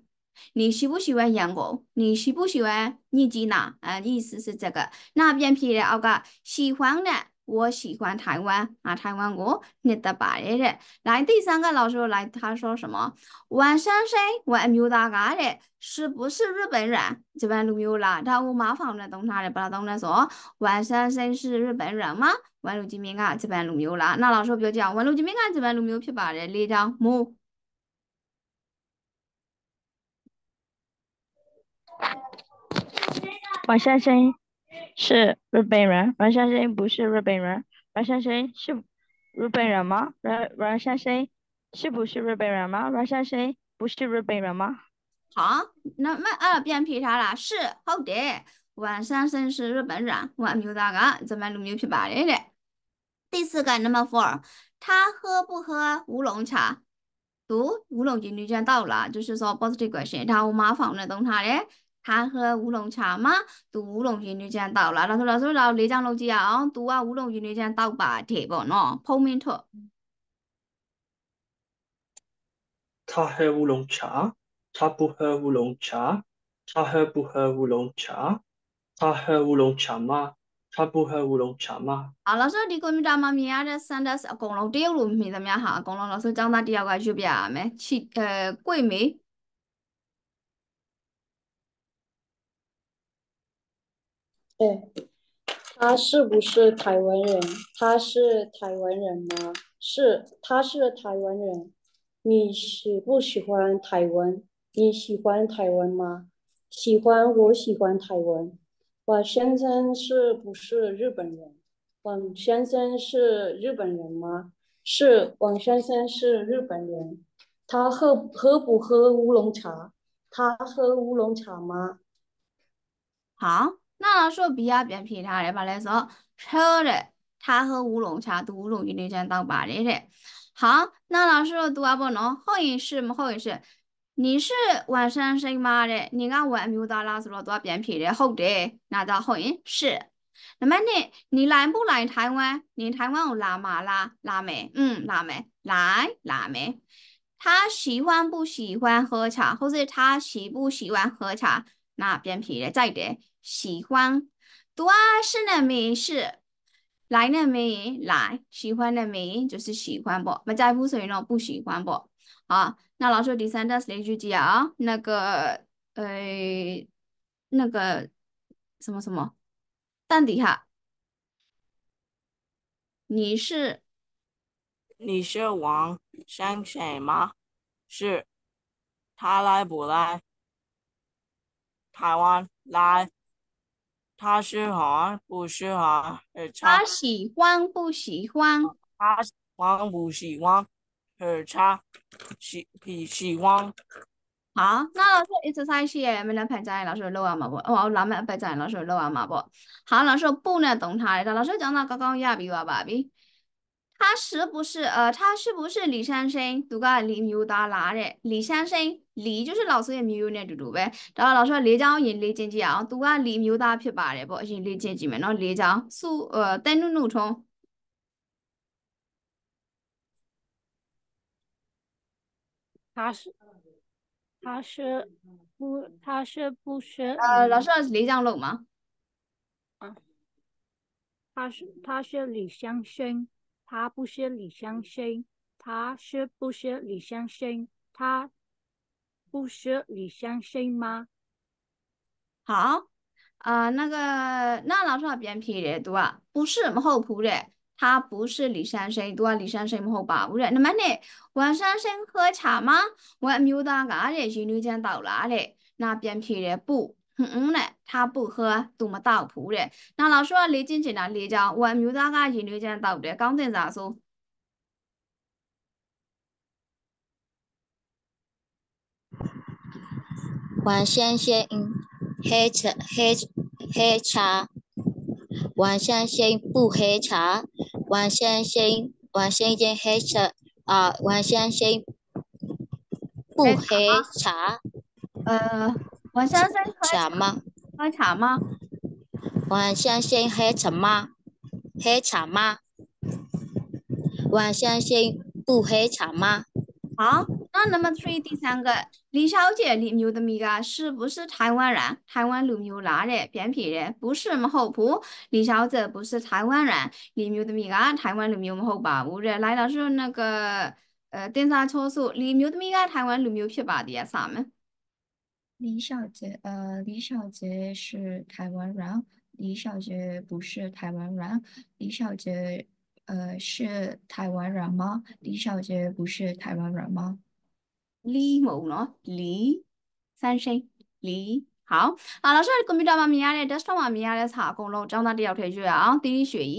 你喜不喜欢英国？你喜不喜欢尼基纳？啊，意思是这个那边皮的奥个喜欢的，我喜欢台湾啊，台湾我你的吧的的。来第三个老师来，他说什么？王上谁？我牛大嘎的，是不是日本人？这边都没有了，他我麻烦了，懂他的不啦？懂的说王上谁是日本人吗？万路金米啊，这边都没有了。那老师不要讲，万路金米啊，这边都没有皮吧的，那张木。王先生是日本人，王先生不是日本人，王先生是日本人吗？王王先生是不是日本人吗？王先生不是日本人吗？好，那么二变皮查啦，是好的。晚上生是日本人，我没有大个，这边都没有皮巴的嘞。第四个 number four，他喝不喝乌龙茶？读乌龙金女卷到了，就是说 positive question，他我麻烦的动他嘞。他喝乌龙茶吗？读乌龙金女卷到了，老师老师老李长老师啊，读啊乌龙金女卷到吧，贴不喏，后面头。他喝乌龙茶，他不喝乌龙茶，他喝不喝乌龙茶？他喝乌龙茶吗？他不喝乌龙茶吗？啊，老师ဒီကွန်ပျူတာမှာမြင်ရတဲ့ sentence အကုန်လုံးတရုတ်လိုမြင်သမျှဟာအကုန်လုံး老师ကျောင်းသားတယောက်ကရွတ်ပြရမယ်ချီအဲကိုယ့်မေ 对，他是不是台湾人？他是台湾人吗？是，他是台湾人。你喜不喜欢台湾？你喜欢台湾吗？喜欢，我喜欢台湾。王先生是不是日本人？王先生是日本人吗？是，王先生是日本人。他喝喝不喝乌龙茶？他喝乌龙茶吗？好，那说比亚变皮他的，把来说车的，他喝乌龙茶，读乌龙一点钱当把的的。好，那老师读阿不能，后一是么后一是，你是晚上谁妈的？你看我没有到拉斯罗多变皮的，后的那到后一是。那么你你来不来台湾？你台湾有拉马拉拉没？嗯，拉没？来拉没？他喜欢不喜欢喝茶，或是他喜不喜欢喝茶？那变皮的在的。喜欢。多是那名是来那名来喜欢的名就是喜欢不，不在乎所以呢不喜欢不。啊，那老师第三段是例句几啊？那个呃那个什么什么蛋底下，你是你是王山水吗？是，他来不来？台湾来。他喜欢不喜欢喝茶？他喜欢不喜欢？他喜欢不喜欢喝茶？喜不喜欢？好，那老师 exercise 嘢，咪两排仔，老师捞啊嘛噃，我谂一排仔，老师捞啊嘛噃。好，老师不呢动态，老师讲到刚刚呀，比话吧比。他是不是呃，他是不是李先生？读个李苗大拿嘅李先生， 李就是老师也没有呢，对不对？然后老师说：“李江人，李将军啊，都讲李牛大批毕业嘞，不？是李将军咩？然后李江苏，呃，邓露露冲，他是，他是不？他是不是？呃，老师，李江露吗？啊，他是，他是李湘生，他不是李湘生，他是不是李湘生？他？”不是李相生吗？好，啊、呃，那个，那老师话变皮的，对吧？不是唔好谱的，他不是李先生，对吧？李先生唔好把握的。那么呢，王先生喝茶吗？我冇大家的，是女将到啦的，那变皮的不。嗯嗯嘞，他不喝，读唔到谱的。那老师话你之前啊，你就我冇大家是女将到的，讲正咋数？ 王先生喝茶喝喝茶，王先生不喝茶，王先生王先生喝茶啊，王先生不喝茶，呃。王先生喝茶吗？喝茶嗎？王先生喝茶吗？喝茶嗎？王先生不喝茶吗？好，那那么注意第三个，李小姐，你牛的米嘎是不是台湾人？台湾卤牛哪里？扁皮的，不是么后埔。李小姐不是台湾人，你牛的米嘎台湾卤牛么后吧？我这来的是那个呃电商超所，你牛的米嘎台湾卤牛皮吧的呀？啥么？李小姐，呃，李小姐是台湾人，李小姐不是台湾人，李小姐。呃，是台湾人吗？李小姐不是台湾人吗？李冇咯，李三声，李好。啊，老师，你 computer မှာမြင်ရတဲ့ desktop မှာမြင်ရတဲ့စာအကုန်လုံးကျောင်းသားတစ်ယောက်ထဲရွေးအောင်တီတီရွှေကြီး。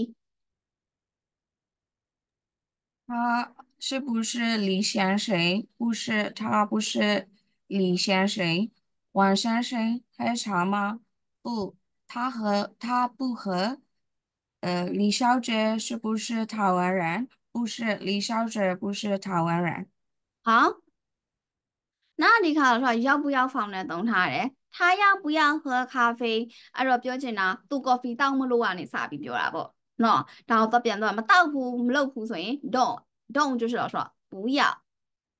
他是不是李先生？不是，他不是李先生。王先生喝茶吗？不，他喝，他不喝。呃，李小姐是不是台湾人？不是，李小姐不是台湾人。好， 那你看说要不要放呢动态咧？他要不要喝咖啡？အဲ့တော့ပြောချင်တာသူ coffee တောက်မလို့ကနေစပြီးပြောတာပေါ့နော်။ဒါတော့ပြန်တော့မတောက်ဘူးမလုပ်ဘူးဆိုရင် don't don't 就是说不要。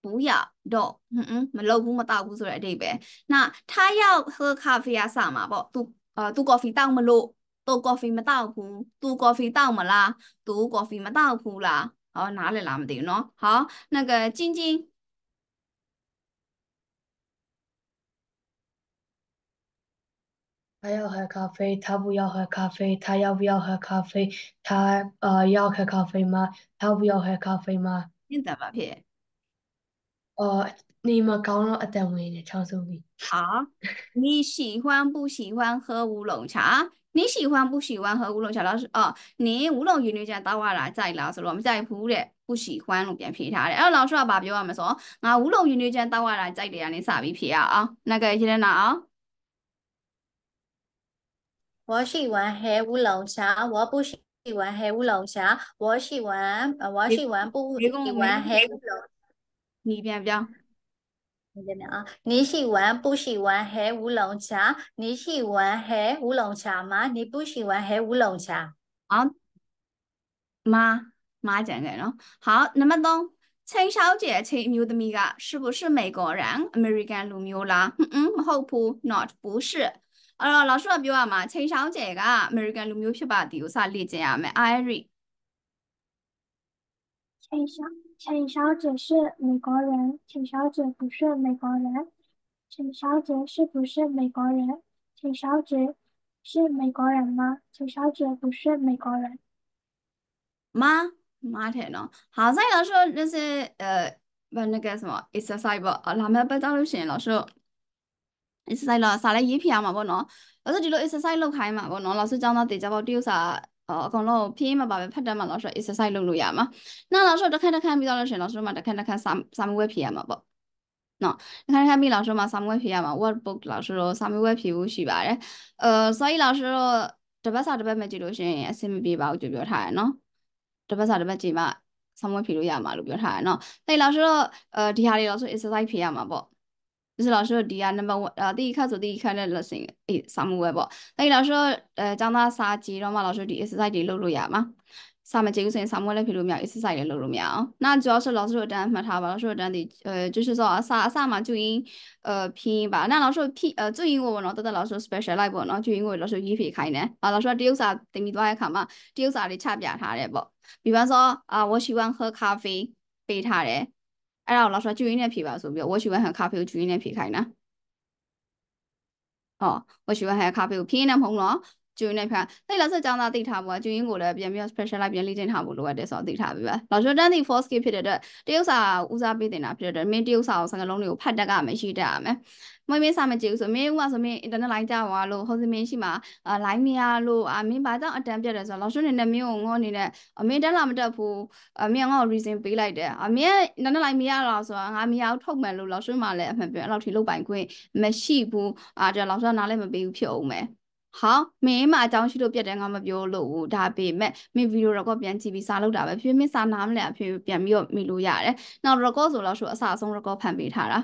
不要တော့ဟွန်းမလုပ်ဘူးမတောက်ဘူးဆိုတဲ့အဓိပ္ပာယ်那他要喝咖啡啊စမှာပေါ့သူအာသူ coffee တောက်မလို့သူ coffee မတောက်ဘူးသူ coffee တောက်မလားသူ coffee မတောက်ဘူးလားဟောနားလည်လားမသိဘူးเนาะ好那个晶晶 他要喝咖啡，他不要喝咖啡，他要不要喝咖啡？他呃要喝咖啡吗？他不要喝咖啡吗？你怎么撇？哦，你们搞了一点味的长寿面。好，你喜欢不喜欢喝乌龙茶？你喜欢不喜欢喝乌龙茶？老师哦，你乌龙原料就倒下来再老师咯，唔再铺嘅，不喜欢路边撇下嘅。然后老师话爸表话咪说，我乌龙原料就倒下来再嚟，你傻逼撇啊啊！那个记得拿啊。 我喜欢黑乌龙茶，我不喜欢黑乌龙茶，我喜欢呃，我喜欢不喜欢黑乌龙。你变变。你喜欢不喜欢喝乌龙茶？你喜欢喝乌龙茶吗？你不喜欢喝乌龙茶？啊，妈妈讲的咯。好，那么懂。陈小姐，陈苗的米嘎，是不是美国人？American 路苗啦？嗯嗯，hope not，不是。အဲ့တော့老师话ပြောရမှာ陈小姐က American လူမျိုးဖြစ်ပါသည်ကိုစလေ့ကျင့်ရမယ်。Irie 陈小 陈小姐是美国人，陈小姐不是美国人。陈小姐是不是美国人？陈小姐是美国人吗？陈小姐不是美国人。妈妈听နော်好再老师那是呃不那个什么 exercise ပေါ့လာမယ့်ပတ်တော့လို့ရှိရင်老师 exercise လောက်အစားလဲရေးဖြေရမှာပေါ့နော်အဲ့ဆိုဒီလို exercise လုပ်ခိုင်းမှာပေါ့နော်လောက်ဆိုကျောင်းသားတေချာပေါ့တရုတ်စာအကောင်လုံးဖြင်းမှာပါပဲဖတ်တတ်မှာလို့ဆိုတော့ exercise လုပ်လို့ရမှာနောက်လောက်ဆိုတခန့်တခန့်ပြီးတော့လို့ရှင်လောက်ဆိုတော့မှတခန့်တခန့်စာစာမွေးဖြေရမှာပေါ့နော်တခါတခါမိလာဆိုမှာစာမွေးဖြေရမှာ workbook လာဆိုတော့စာမွေးဖြေဖို့ရှိပါတယ်အဲဆိုရင်လာဆိုတော့တပတ်စာတပတ်မဲ့ကြည့်လို့ရှိရင်အဆင်မပြေပါဘူးကြိုပြောထားရနော်တပတ်စာတပတ်ကြည့်မှစာမွေးဖြေလို့ရမှာလို့ပြောထားရနော်အဲ့လာဆိုတော့အဲဒီဟာတွေတော့ဆို exercise ဖြေရမှာပေါ့ 就是老师ဒီက number 1呃第一课ဆို第一课နဲ့ lesson အေးစာမှုပဲပေါ့။အဲ့老师အဲကျောင်းသားစာကြည့်တော့မှ老师ဒီ exercise တွေလုပ်လို့ရမှာ။စာမကြည့်ဘူးဆိုရင်စာမွေးလည်းဖြေလို့မရ exercise လည်းလုပ်လို့မရအောင်။那主要是老师有单မှတ်ထားပါ老师有单的呃就是说စာအစမှာ注音呃拼音吧。那老师拼呃注音ကိုပေါ့နော်တသက်老师 special လိုက်ပေါ့နော်注音ကို老师ရေးဖြေခိုင်းတယ်။啊老师တရုတ်စာသင်ပြီးသွားတဲ့အခါမှာတရုတ်စာတွေချပြထားတယ်ပေါ့။比方说啊我喜欢喝咖啡ပေးထားတယ် အဲ့ဒါကို last ကျူရင်းနဲ့ဖြေပါဆိုပြီးတော့ what you want ကာဖေကိုကျူရင်းနဲ့ဖြေခိုင်းတာဟော what you want ကာဖေကိုဖြေနေမဟုတ်တော့ကျူရင်းနဲ့ဖြေတိတ်လက်စကြောင်းသားသိထားဖို့ကကျူရင်းကိုလည်းပြန်ပြီး special လိုက်ပြန်လေ့ကျင့်ထားဖို့လိုအပ်တယ်ဆိုတော့သိထားပြီပါ last တန်းဒီ first skill ဖြစ်တဲ့အတွက်တရုတ်စာဦးစားပေးတင်တာဖြစ်တဲ့အတွက်မင်းတရုတ်စာကိုစကားလုံးတွေကိုဖတ်တတ်ရမယ်ရှိတတ်ရမယ် မင်းမင်းစာမကြည့်ဘူးဆိုမင်းဦးကဆိုမင်း internet line ကြာသွားလို့ဟိုစမင်းရှိမှာ line မရလို့အမင်းဘာကြောင့်အတန်ပြတ်တယ်ဆိုတော့လောက်ဆိုနေနဲ့မင်းကိုငေါနေနဲ့အမင်းတက်လာမတက်ဘူးအမင်းငါ့ကို reason ပေးလိုက်တယ်အမင်း internet line မရတော့ဆိုတော့ငါမရအောင်ထုတ်မယ်လို့လောက်ဆိုမှလည်းအမှန်ပြောအဲ့လောက်ထိလုပ်ပိုင်ခွင့်မရှိဘူးအာဒါလောက်ဆိုနားလည်းမပေးဘူးဖြစ်အောင်မယ်ဟာမင်းမအကြောင်းရှိလို့ပြတ်တယ်ငါမပြောလို့ဘူးဒါပေမဲ့မင်းဗီဒီယိုတော့ပြန်ကြည့်ပြီးစာလုပ်တာပဲဖြစ်မင်းစာနားမလဲအဖြစ်ပြန်ပြီးတော့မိလို့ရတယ်နောက် record ဆိုလို့ဆိုအစအဆုံး record ဖန်ပေးထားတာ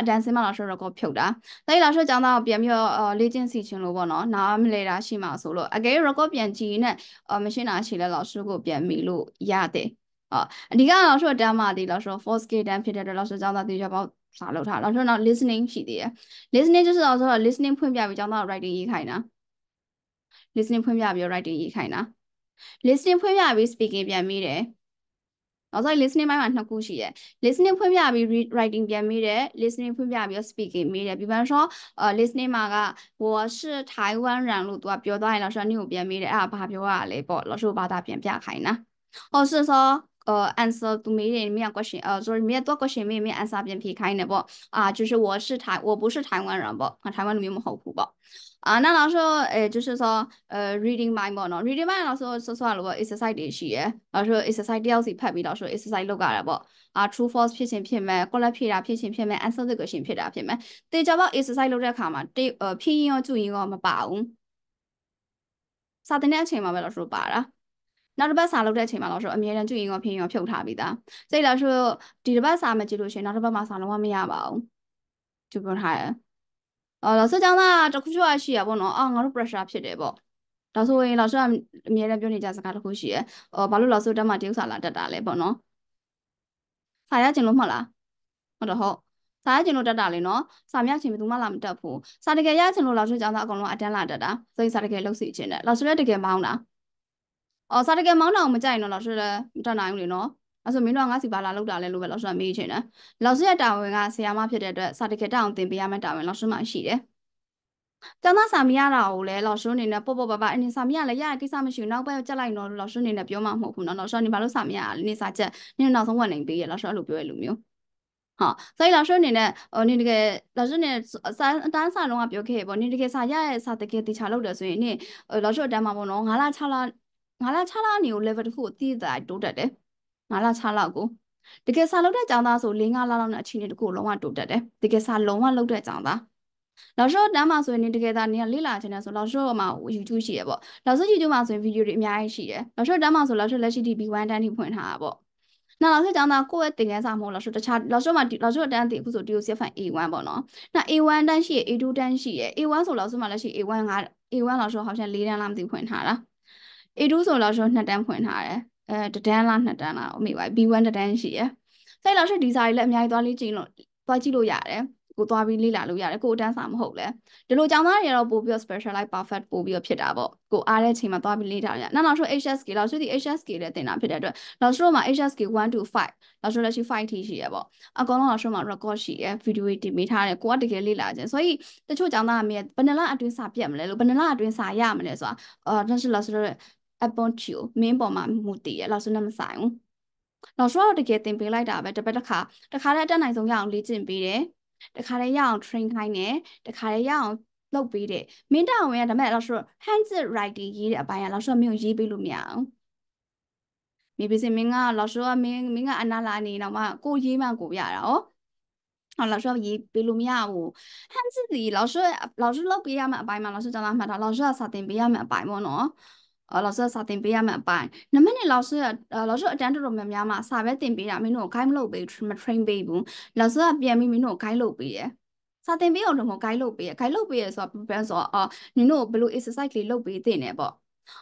အတန်စင်းမလာဆိုတော့ကိုဖြုတ်တာ။ဒါလာဆိုကျောင်းသားကိုပြန်ပြီးတော့လေ့ကျင့်စီခြင်းလို့ပေါ့နော်။နားမလဲတာရှိမှာဆိုလို့အကယ် record ပြန်ကြည့်နေအမရှင်းတာရှိလဲလောက်ဆိုကိုပြန်မိလို့ရတယ်။အော်အဓိကလောက်ဆိုတမ်းမှဒီလောက်ဆို force k တမ်းဖြစ်တဲ့အတွက်လောက်ဆိုကျောင်းသားတေချာပေါ့စာလုပ်ထား။လောက်ဆိုတော့ listening ရှိသေးတယ်။ listening 就是တော့ဆိုတော့ listening ဖွင့်ပြပြီးကျောင်းသား writing ရေးခိုင်းတာ listening ဖွင့်ပြပြီး writing ရေးခိုင်းတာ listening ဖွင့်ပြပြီး speaking ပြန်မိတယ် နောက်ဆုံး listening ဘိုင်းမှာနှစ်ခုရှိတယ် listening ဖွင့်ပြပြီး read writing ပြန်မိတယ် listening ဖွင့်ပြပြီး speaking မိတယ်比方说呃 listening မှာက我是台湾人လို့သူကပြောသွားရင်老师你ကိုပြန်မိတယ်အဲ့ဒါဘာပြောရလဲပေါ့老师ဘာသာပြန်ပြခိုင်းတာ或是说 呃 answer 都没人面 question，呃，就是面多 question 没面 answer 变撇开呢不啊，就是我是台我不是台湾人不啊，台湾人没么好苦不啊，那老师诶就是说呃 reading mind 不喏，reading mind 老师说算了不，exercise 也是耶，老师 exercise 调是拍比老师 exercise 录噶了不啊，true false 撇清撇咩，过来撇啦撇清撇咩，answer 这个先撇啦撇咩，对这帮 exercise 录这看嘛，对呃拼音要注意个么把握，啥的呢？前嘛为老师把啦。 နောက်တစ်ပတ်စာလုပ်တဲ့အချိန်မှာတော့ဆိုအမြဲတမ်းကြွရင်ရောဖြင်းရောဖြုတ်ထားပြီးသားစိတ်လာဆိုဒီတစ်ပတ်စာမကြည့်လို့ရှင်နောက်တစ်ပတ်မှာစာလုံးဝမရပါဘူးသူပြောထားတယ်အော်လောက်ဆိုကြောင့်လားတခုချို့ရှိရပေါ့နော်အော်ငါတို့ pressure ဖြစ်တယ်ပေါ့ဒါဆိုရင်လောက်ဆိုအမြဲတမ်းပြောနေကြစကားတစ်ခုရှိရအော်ဘာလို့လောက်ဆိုတက်မှတရုတ်စာလာတက်တာလဲပေါ့နော်စာရကျင်လို့မဟုတ်လားဟုတ်တော့ဟုတ်စာရကျင်လို့တက်တာလေနော်စာမြချင်ဘယ်သူမှလာမတက်ဘူးစာတကယ်ရချင်လို့လောက်ဆိုကြောင့်သားအကုန်လုံးအတန်းလာတက်တာဆိုရင်စာတကယ်လှုပ်စီခြင်းနဲ့လောက်ဆိုလည်းတကယ်မောင်းတာ အော်စာတကယ်မောင်းတော့မကြိုက်တော့လောက်ဆိုတော့မတတ်နိုင်ဘူးလေနော်အဲ့ဆိုမင်းတို့ကငါစီဘာလာလောက်တာလဲလို့ပဲလောက်ဆိုတော့မေးချင်တယ်လောက်စရတာဝန်ကဆရာမဖြစ်တဲ့အတွက်စာတကယ်တောင်းသင်ပေးရမယ့်တာဝန်လောက်ဆိုမှရှိတယ်ကျောင်းသားစာမရတာကိုလည်းလောက်ဆိုအနေနဲ့ပေါ့ပေါ့ပါပါအနေစာမရလည်းရတဲ့ကိစ္စမရှိဘူးနောက်ပိုင်းကြက်လိုက်တော့လောက်ဆိုအနေနဲ့ပြောမှမဟုတ်ဘူးနော်လောက်ဆိုအနေဘာလို့စာမရလဲနေစာချက်နေနောက်ဆုံးဝင်နိုင်ပေးရလောက်ဆိုအဲ့လိုပြောရလို့မျိုးဟာဆိုရင်လာရှုအနေနဲ့ဟိုနေတကယ်လာရှုနေစာအတန်းစာလုံးကပြောခဲ့ပေါ့နေတကယ်စာရရဲ့စာတကယ်တေချာလောက်တယ်ဆိုရင်နေလာရှုအတန်းမှာပေါ့နော်9လ6လ 9လ6လအနေကို level တစ်ခုကိုသိသာတိုးတက်တယ်9လ6လကိုတကယ်စာလုပ်တဲ့ကျောင်းသားဆို၄၅လလောက်နဲ့အခြေအနေတစ်ခုကိုလုံးဝတိုးတက်တယ်တကယ်စာလုံးဝလုပ်တဲ့ကျောင်းသားလောက်ရှော့တန်းမှာဆိုရင်တကယ်သားနေလေ့လာချင်တယ်ဆိုလောက်ရှော့မှာ YouTube ရှိရပေါ့လောက်ရှော့ YouTube မှာဆိုရင်ဗီဒီယိုတွေအများကြီးရှိတယ်လောက်ရှော့တန်းမှာဆိုလောက်ရှော့လက်ရှိ DB1 တန်းထိဖွင့်ထားတာပေါ့နောက်လောက်ရှော့ကျောင်းသားကိုယ့်ရဲ့သင်ခန်းစာမဟုတ်လောက်ရှော့တခြားလောက်ရှော့မှာလောက်ရှော့တန်းတင်အခုဆို TOCFN A1 ပေါ့နော်နောက် A1 တန်းရှိရ A2 တန်းရှိရ A1 ဆိုလောက်ရှော့မှာလက်ရှိ A1 က A1 လောက်ရှော့ဟောက်ရှန်၄တန်းလားမသိဖွင့်ထားတာ A2 ဆိုတော့ကျွန်တော်2တန်းဖွင့်ထားတယ်အဲတဒန်းလား2တန်းလားမိပါ B1 တဒန်းရှိရယ်အဲ့လောက်ရှိဒီစာကြီးလည်းအများကြီးသွားလေးကြည့်လို့သွားကြည့်လို့ရတယ်ကိုသွားပြီးလေ့လာလို့ရတယ်ကိုအတန်းစာမဟုတ်လဲဒီလိုကျောင်းသားတွေကတော့ပို့ပြီးတော့ specialize perfect ပို့ပြီးတော့ဖြစ်တာပေါ့ကိုအားတဲ့ချိန်မှာသွားပြီးလေ့လာရနောက်နောက်ဆုံး HSK လောက်ရှိသည် HSK လည်းတင်တာဖြစ်တဲ့အတွက်နောက်ဆုံးမှာ HSK 1 to 5နောက်ဆုံးလက်ရှိ5 ठी ရှိရပေါ့အကောင်လုံးနောက်ဆုံးမှာ record ရှိရ video တင်ပေးထားတယ်ကိုကတကယ်လေ့လာခြင်းဆိုရင်တချို့ကျောင်းသားကမြေဘယ်နှလားအတွင်းစာပြတ်မလဲလို့ဘယ်နှလားအတွင်းစာရမလဲဆိုတာအော်နောက်ဆုံးလောက်ဆိုတော့ upon chill မင်းပေါ်မှာမူတည်ရလောက်ဆိုလည်းမဆိုင်ဘူးနောက်ဆိုတော့တကယ်တင်ပေးလိုက်တာပဲတစ်ပတ်တစ်ခါတစ်ခါတည်းအတက်နိုင်ဆုံးရအောင်လေ့ကျင့်ပေးတယ်တခါတည်းရအောင် train ခိုင်းတယ်တခါတည်းရအောင်လုပ်ပေးတယ်မင်းတောင်ဝင်ကဒါမဲ့လောက်ဆို hands writing ရေးတဲ့အပိုင်းကလောက်ဆိုမင်းကိုရေးပေးလို့မရအောင်မြေပစင်မင်းကလောက်ဆိုမင်းမင်းကအနာလာနေတော့မှကိုရေးမှကိုရတာ哦ဟော老师ရေးပေးလို့မရဘူးဟန်စစ်ဒီ老师老师လုပ်ပေးရမယ့်အပိုင်းမှာ老师ကျောင်းသားမှတ်တာ老师ကစာသင်ပေးရမယ့်အပိုင်းပေါ့နော်အော် 老师စာသင်ပေးရမယ့်အပိုင်းနမနဲ့老师老师အတန်းတော်တော်များများမှာစာပဲသင်ပေးတာမင်းတို့ကို guide မလုပ်ပေးမ train ပေးဘူး老师ကပြန်ပြီးမင်းတို့ကို guide လုပ်ပေးတယ်စာသင်ပေးအောင်တော့မ guide လုပ်ပေးရ guide လုပ်ပေးရဆိုတော့ပြန်ဆိုတော့အော်နင်တို့ဘယ်လို exercise လေးလုပ်ပေးတင်နေပေါ့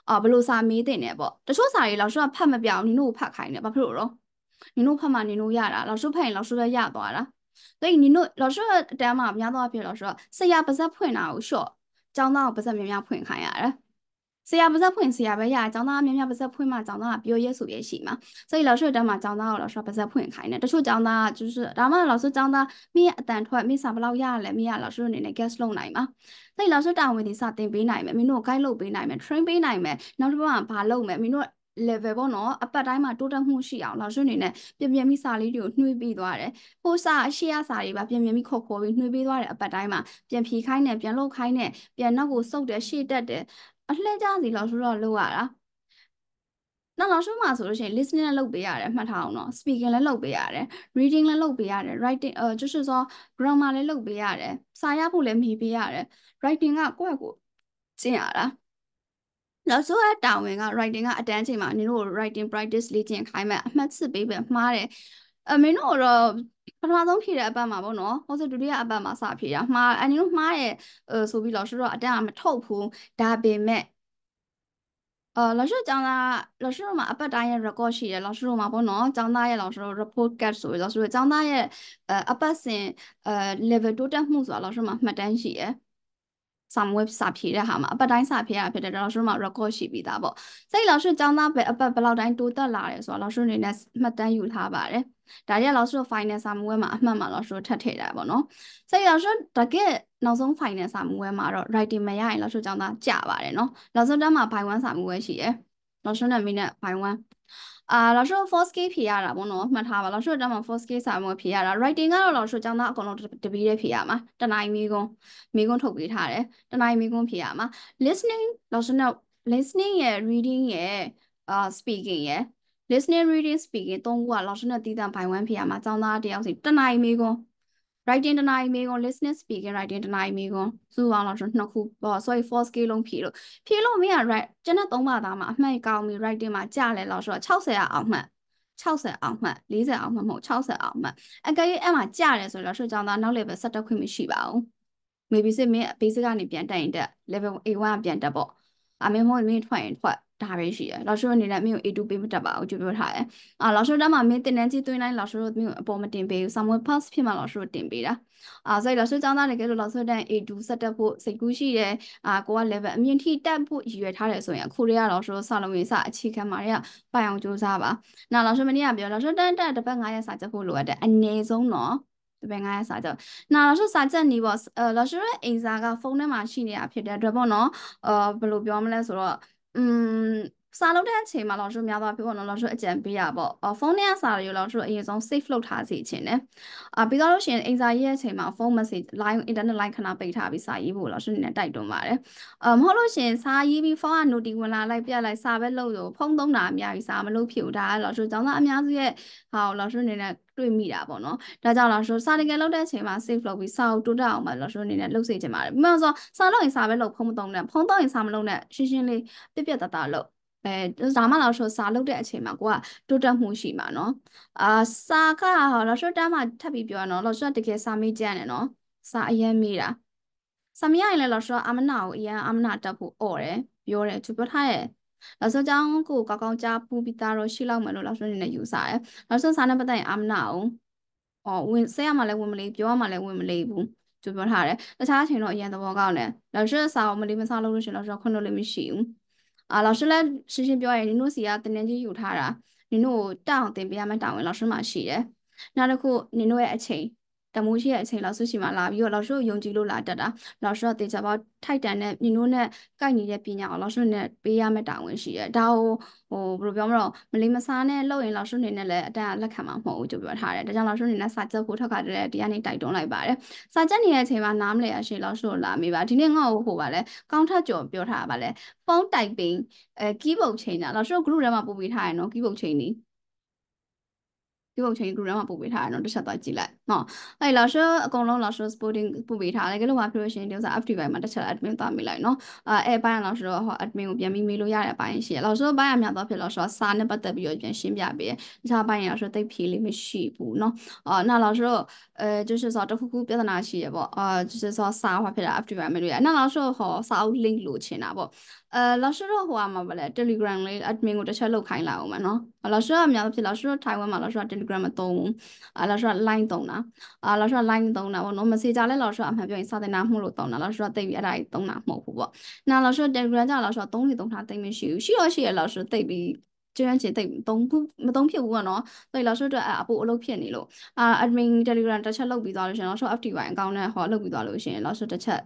အော်ဘယ်လိုစာမေးတင်နေပေါ့တချို့စာတွေ老师ကဖတ်မပြောင်းနင်တို့ကိုဖတ်ခိုင်းတယ်ဘာဖြစ်လို့တော့နင်တို့ဖတ်မှနင်တို့ရတာ老师ဖတ်ရင်老师ပဲရသွားတာ所以你တို့老师အတန်းမှာများသောအားဖြင့်老师ကဆရာပါဇက်ဖွင့်တာကိုရှော့ကျောင်းသားကိုပါဇက်များများဖွင့်ခိုင်းရတယ် ဆရာပါဇက်ဖွင့်ဆရာပဲရကျောင်းသားများများပါဇက်ဖွင့်မှကျောင်းသားကပြောရဲဆိုရဲရှိမှာ所以老师တန်းမှာကျောင်းသားကို老师ပါဇက်ဖွင့်ခိုင်းတယ်တချို့ကျောင်းသားက就是ဒါမှ老师ကျောင်းသားမင်းရဲ့အတန်ထွက်မင်းစာဘယ်လောက်ရရလဲမင်းက老师အနေနဲ့ guest လုပ်နိုင်မှာ所以老师တာဝန်ဒီစာသင်ပေးနိုင်မယ်မင်းတို့ guide လုပ်ပေးနိုင်မယ် train ပေးနိုင်မယ်နောက်တစ်ပတ်မှာဘာလုပ်မယ်မင်းတို့ level ပေါ့နော်အပတ်တိုင်းမှာတိုးတက်မှုရှိအောင်老师အနေနဲ့ပြင်ပြင်ပြီးစာလေးတွေကိုနှွှေးပြီးသွားတယ်ဟိုစာအရှိရစာတွေပါပြင်ပြင်ပြီးခေါ်ခေါ်ပြီးနှွှေးပြီးသွားတယ်အပတ်တိုင်းမှာပြန်ဖြီခိုင်းတယ်ပြန်လုတ်ခိုင်းတယ်ပြန်နောက်ကိုစုပ်တယ်ရှေ့တက်တယ် အလှည့်ကျစီလောက်ဆိုတော့လုပ်ရတာနောက်နောက်ဆုံးမှာဆိုလို့ရှိရင် listening လည်းလုပ်ပေးရတယ်မှတ်ထားအောင်နော် speaking လည်းလုပ်ပေးရတယ် reading လည်းလုပ်ပေးရတယ် writing အဲကျွတ်ဆို grammar လည်းလုပ်ပေးရတယ်စာရဖို့လည်းမီးပေးရတယ် writing ကကိုယ့်အကိုကျင့်ရတာနောက်ဆိုအတာဝန်က writing ကအတန်းချိန်မှာနင်တို့ writing practice လေ့ကျင့်ခိုင်းမဲ့အမှတ်စစ်ပေးပဲမှားတယ်အမင်းတို့တော့ ပထမဆုံးဖြေတဲ့အပတ်မှာပေါ့နော်ဟိုဆိုဒုတိယအပတ်မှာစဖြေတာမှားအန်ဒီတို့မှားတယ်ဆိုပြီးတော့ဆိုတော့အတန်းကမထုတ်ဘူးဒါပေမဲ့အော်လောရှိုကျောင်းသားလောရှိုမှာအပတ်တိုင်းရဲ့ record ရှိတယ်လောရှိုမှာပေါ့နော်ကျောင်းသားရဲ့လောရှို report card ဆိုပြီးလောရှိုကျောင်းသားရဲ့အပတ်စဉ် level တိုးတက်မှုဆိုတာလောရှိုမှာမှတ်တမ်းရှိရယ် some web စာဖြည့်တဲ့ဟာမှာအပတ်တိုင်းစာဖြည့်ရဖြစ်တဲ့တော့ကျွန်တော်တို့မှာ record ရှိပြီးသားပေါ့စိတ်လောက်ရှင်ကျောင်းသားပဲအပတ်ဘယ်လောက်တိုင်းတိုးတက်လာတယ်ဆိုတော့လောက်ရှင်အနေနဲ့မှတ်တမ်းယူထားပါတယ်ဒါတွေကလောက်ရှင် final စာမူဝဲမှာအမှတ်မှာလောက်ရှင်ထပ်ထည့်တာပေါ့နော်စိတ်လောက်ရှင်တကယ်နောက်ဆုံး final စာမူဝဲမှာတော့ writing မရရင်လောက်ရှင်ကျောင်းသားကြပါတယ်နော်လောက်ရှင်တန်းမှာ by one စာမူဝဲရှိရယ်လောက်ရှင်နဲ့မင်းနဲ့ by one အာလောက်ရှို့ first key ဖြေရတာပေါ့နော်မှတ်ထားပါလောက်ရှို့တမ်းမှာ first key စာမွေးဖြေရတာ writing ကတော့လောက်ရှို့ကျောင်းသားအကုန်လုံးတပီးတည်းဖြေရမှာတနိုင်မိကုန်းမိကုန်းထုတ်ပေးထားတယ်တနိုင်မိကုန်းဖြေရမှာ listening လောက်ရှို့ listening ရယ် reading ရယ်အာ speaking ရယ် listening reading speaking သုံးခုကလောက်ရှို့နဲ့တီးတန့်ဘိုင်ဝမ်းဖြေရမှာကျောင်းသားတယောက်စီတနိုင်မိကုန်း writing တနိုင်မိကုန်း listening speaking writing တနိုင်မိကုန်းစုပေါင်းတော့နှစ်ခုပေါ့ sorry 4 scale လုံးဖြေလို့ဖြေလို့မရ right ကျွန်တော်သုံးပါသားမှာအမှတ်ကောင်းပြီ writing မှာကြာလဲလို့ဆိုတော့60အောင်မှတ်60အောင်မှတ်40အောင်မှတ်မဟုတ်60အောင်မှတ်အကယ်၍အဲ့မှာကြာတယ်ဆိုတော့ဆိုကျောင်းသားနောက် level ဆက်တက်ခွင့်မရှိပါဘူး maybe စစ်မင်း basic ကနေပြန်တက်ရင်တက် level A1 ပြန်တက်ပေါ့အမေမဟုတ်မင်းထွက်ရင်ထွက် ဒါပဲရှိတယ်လောက်ရှုအနေနဲ့မင်းကို A2 ပေးမတတ်ပါဘူးကြိုးပြောထားတယ်အာလောက်ရှုတက်မှာမင်းတင်တန်းကြီးသွင်းလိုက်လောက်ရှုမင်းကိုအပေါ်မတင်ပေးဘူး someone pass ဖြစ်မှလောက်ရှုတင်ပေးတာအာဆိုတော့လောက်ရှုចောင်းသားတကယ်လို့လောက်ရှုတန်း A2 ဆက်တက်ဖို့စိတ်ကူးရှိတယ်အာကိုက level အမြင့်ထိတက်ဖို့ရည်ရွယ်ထားတယ်ဆိုရင်အခုတည်းကလောက်ရှုစလုံးရေးစအခြေခံမှာတွေကပိုင်အောင်စူးစမ်းပါနောက်လောက်ရှုမနေ့ကပြောလောက်ရှုတန်းတက်တစ်ပတ်9ရက်စာချက်ဖို့လိုအပ်တယ်အနည်းဆုံးတော့တပင်ငါရဲ့စာချုပ်နာလောရှိစာချက်နေပေါ့လောရှိရဲ့အိမ်စာကဖုန်းထဲမှာရှိနေတာဖြစ်တဲ့အတွက်ပေါ့နော်အဲဘယ်လိုပြောမလဲဆိုတော့ อืม စာလုပ်တဲ့အချိန်မှာလောချိုများသောအားဖြင့်ပေါ့နော်လောချိုအကြံပေးရပေါ့ဖုန်းနဲ့စာတွေကိုလောချိုအရင်ဆုံး save လုပ်ထားစေချင်တယ်အာပြီးတော့လို့ရှိရင်အင်စာရေးတဲ့အချိန်မှာဖုန်း message line internet line ခဏပိတ်ထားပြီးစာရေးဖို့လောချိုနေနဲ့တိုက်တွန်းပါတယ်အမဟုတ်လို့ရှိရင်စာရေးပြီးဖုန်းက noti ဝင်လာလိုက်ပြလိုက်စာပဲလုပ်လို့ဖုန်းသုံးတာအများကြီးစာမလုပ်ဖြစ်ဘူးဒါကလောချိုကျောင်းသားအများစုရဲ့ဟာလောချိုနေနဲ့တွေ့မိတာပေါ့နော်ဒါကြောင့်လောချိုစာတကယ်လုပ်တဲ့အချိန်မှာ save လုပ်ပြီးစာအုပ်တိုးတက်အောင်မလောချိုနေနဲ့လုပ်စေချင်ပါတယ်ပြီးမှဆိုစာလုပ်ရင်စာပဲလုပ်ဖုန်းမသုံးနဲ့ဖုန်းသုံးရင်စာမလုပ်နဲ့ရှင်းရှင်းလေးပြက်ပြက်သားသားလုပ် အဲဒါမှလောက်ဆိုစာလုပ်တဲ့အချိန်မှာကိုကတိုးတက်မှုရှိမှာနော်အာစာကလောက်ဆိုတမ်းမှာထပ်ပြီးပြောရနော်လောက်ဆိုတကယ်စာမေးကြရတယ်နော်စာအရင်မေးတာစာမေးရရင်လည်းလောက်ဆိုအမနာကိုအရင်အမနာတက်ဖို့អော်တယ်ပြောတယ်သူပြောထားရဲ့လောက်ဆိုကြောင်းကိုကောင်းကောင်းကြားပူပြီးသားတော့ရှိလောက်မယ်လို့လောက်ဆိုနေနေယူစားတယ်လောက်ဆိုစာနဲ့ပတ်သက်ရင်အမနာအောင်အော်ဝင်ဆက်ရမှလည်းဝင်မလေးပြောရမှလည်းဝင်မလေးဘူးသူပြောထားတယ်တခြားအချိန်တော့အရင်သဘောကောင်းတယ်လောက်ဆိုစာကိုမလေးမစားလို့လို့ရှင်လောက်ဆိုခွင့်လို့လည်းမရှိဘူး အာလောက်ရှင်လက်ရှင်းရှင်းပြောရရင်နင်တို့စီကတနင်္ဂနွေယူထားတာနင်တို့ကိုတောင်းတင်ပေးရမယ့်တောင်းဝင်လောက်ရှင်မှာရှိတယ်နောက်တစ်ခုနင်တို့ရဲ့အချိန် တမိုးရှိတဲ့အချိန်လောက်ဆွရှိမှလာပြီးတော့လောက်ရှို့ယုံကြည်လို့လာတတ်တာလောက်ရှို့တေချာပေါထိုက်တန်တဲ့ညီနိုးနဲ့ကိုက်ညီတဲ့ပညာကိုလောက်ရှို့နဲ့ပေးရမယ့်တာဝန်ရှိတယ်ဒါကိုဟိုဘယ်လိုပြောမလို့မလေးမစားနဲ့လုပ်ရင်လောက်ရှို့နေနဲ့လည်းအတန်လက်ခံမှာမဟုတ်ဘူးကြပြောထားတယ်ဒါကြောင့်လောက်ရှို့နေနဲ့စာချက်ကိုထောက်ခါတဲ့တရားနေတိုက်တွန်းလိုက်ပါတယ်စာချက်နေတဲ့အချိန်မှာနားမလည်ရရှင်လောက်ရှို့လာမိပါဒီနေ့ငါ့ကိုဟိုပါလဲကောင်းထက်ကြော်ပြောထားပါလဲဖုန်းတိုင်ပင်အဲ keyboard ချိန်တာလောက်ရှို့ group ထဲမှာပို့ပေးထားရနော် keyboard ချိန်နေ ဒီပုံချင်း group ထဲမှာပို့ပေးထားတယ်နော်တစ်ချက်သွားကြည့်လိုက်နော်အဲ့လာရှအကုန်လုံးလာရှ sporting ပို့ပေးထားတယ်ကဲလို့ပါဖြစ်လို့ရှိရင်ဒီဥစား FTP မှာတစ်ချက် admin သွားမိလိုက်နော်အဲအဲ့ပိုင်းလာရှတော့ဟော admin ကိုပြန်ပြီးမေးလို့ရတဲ့အပိုင်းရှိရလာရှပိုင်းအများသောဖြစ်လာရှစာနဲ့ပတ်သက်ပြီးတော့ပြန်ရှင်းပြပေးတယ်တခြားပိုင်းလာရှသိပ်ဖြေလေးမရှိဘူးနော်အော်နောက်လာရှတော့呃，就是说这户别的那些不，啊、呃，就是说啥话别的 after 完没录呀？那老师好啥 link 录起那不？呃，老师的话嘛不嘞，Telegram 嘞，admin 我这些录看了我们喏。啊，老师啊，苗皮老师台湾嘛，老师啊 Telegram 嘛懂，啊老师啊 Line 懂呐，啊老师啊 Line 懂呐，我侬们谁家嘞老师啊，旁边啥在哪目录懂呐，老师啊对别来懂呐模糊不？那老师 Telegram 家老师啊懂哩懂啥对没修，修要些老师对比。 ကျွမ်းကျင်သိသုံးခုမသုံးဖြစ်ဘူးကနော်သိလောက်ဆိုတော့အပိုအလုပ်ဖြစ်နေလို့အာ admin telegram တစ်ချက်လုတ်ပြီးသွားလို့ရှင်လောက်ဆို FTY အကောင့်နဲ့ဟောလုတ်ပြီးသွားလို့ရှင်လောက်ဆိုတစ်ချက်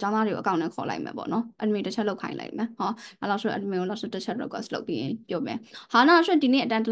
ကျောင်းသားတွေကိုအကောင့်နဲ့ခေါ်လိုက်မယ်ပေါ့နော် admin တစ်ချက်လောက်ခိုင်းလိုက်မယ်ဟောနောက်ဆို admin ကိုနောက်ဆိုတစ်ချက် request လုပ်ပြီးရင်ပြုတ်မယ်ဟာနောက်ဆိုဒီနေ့အတန်း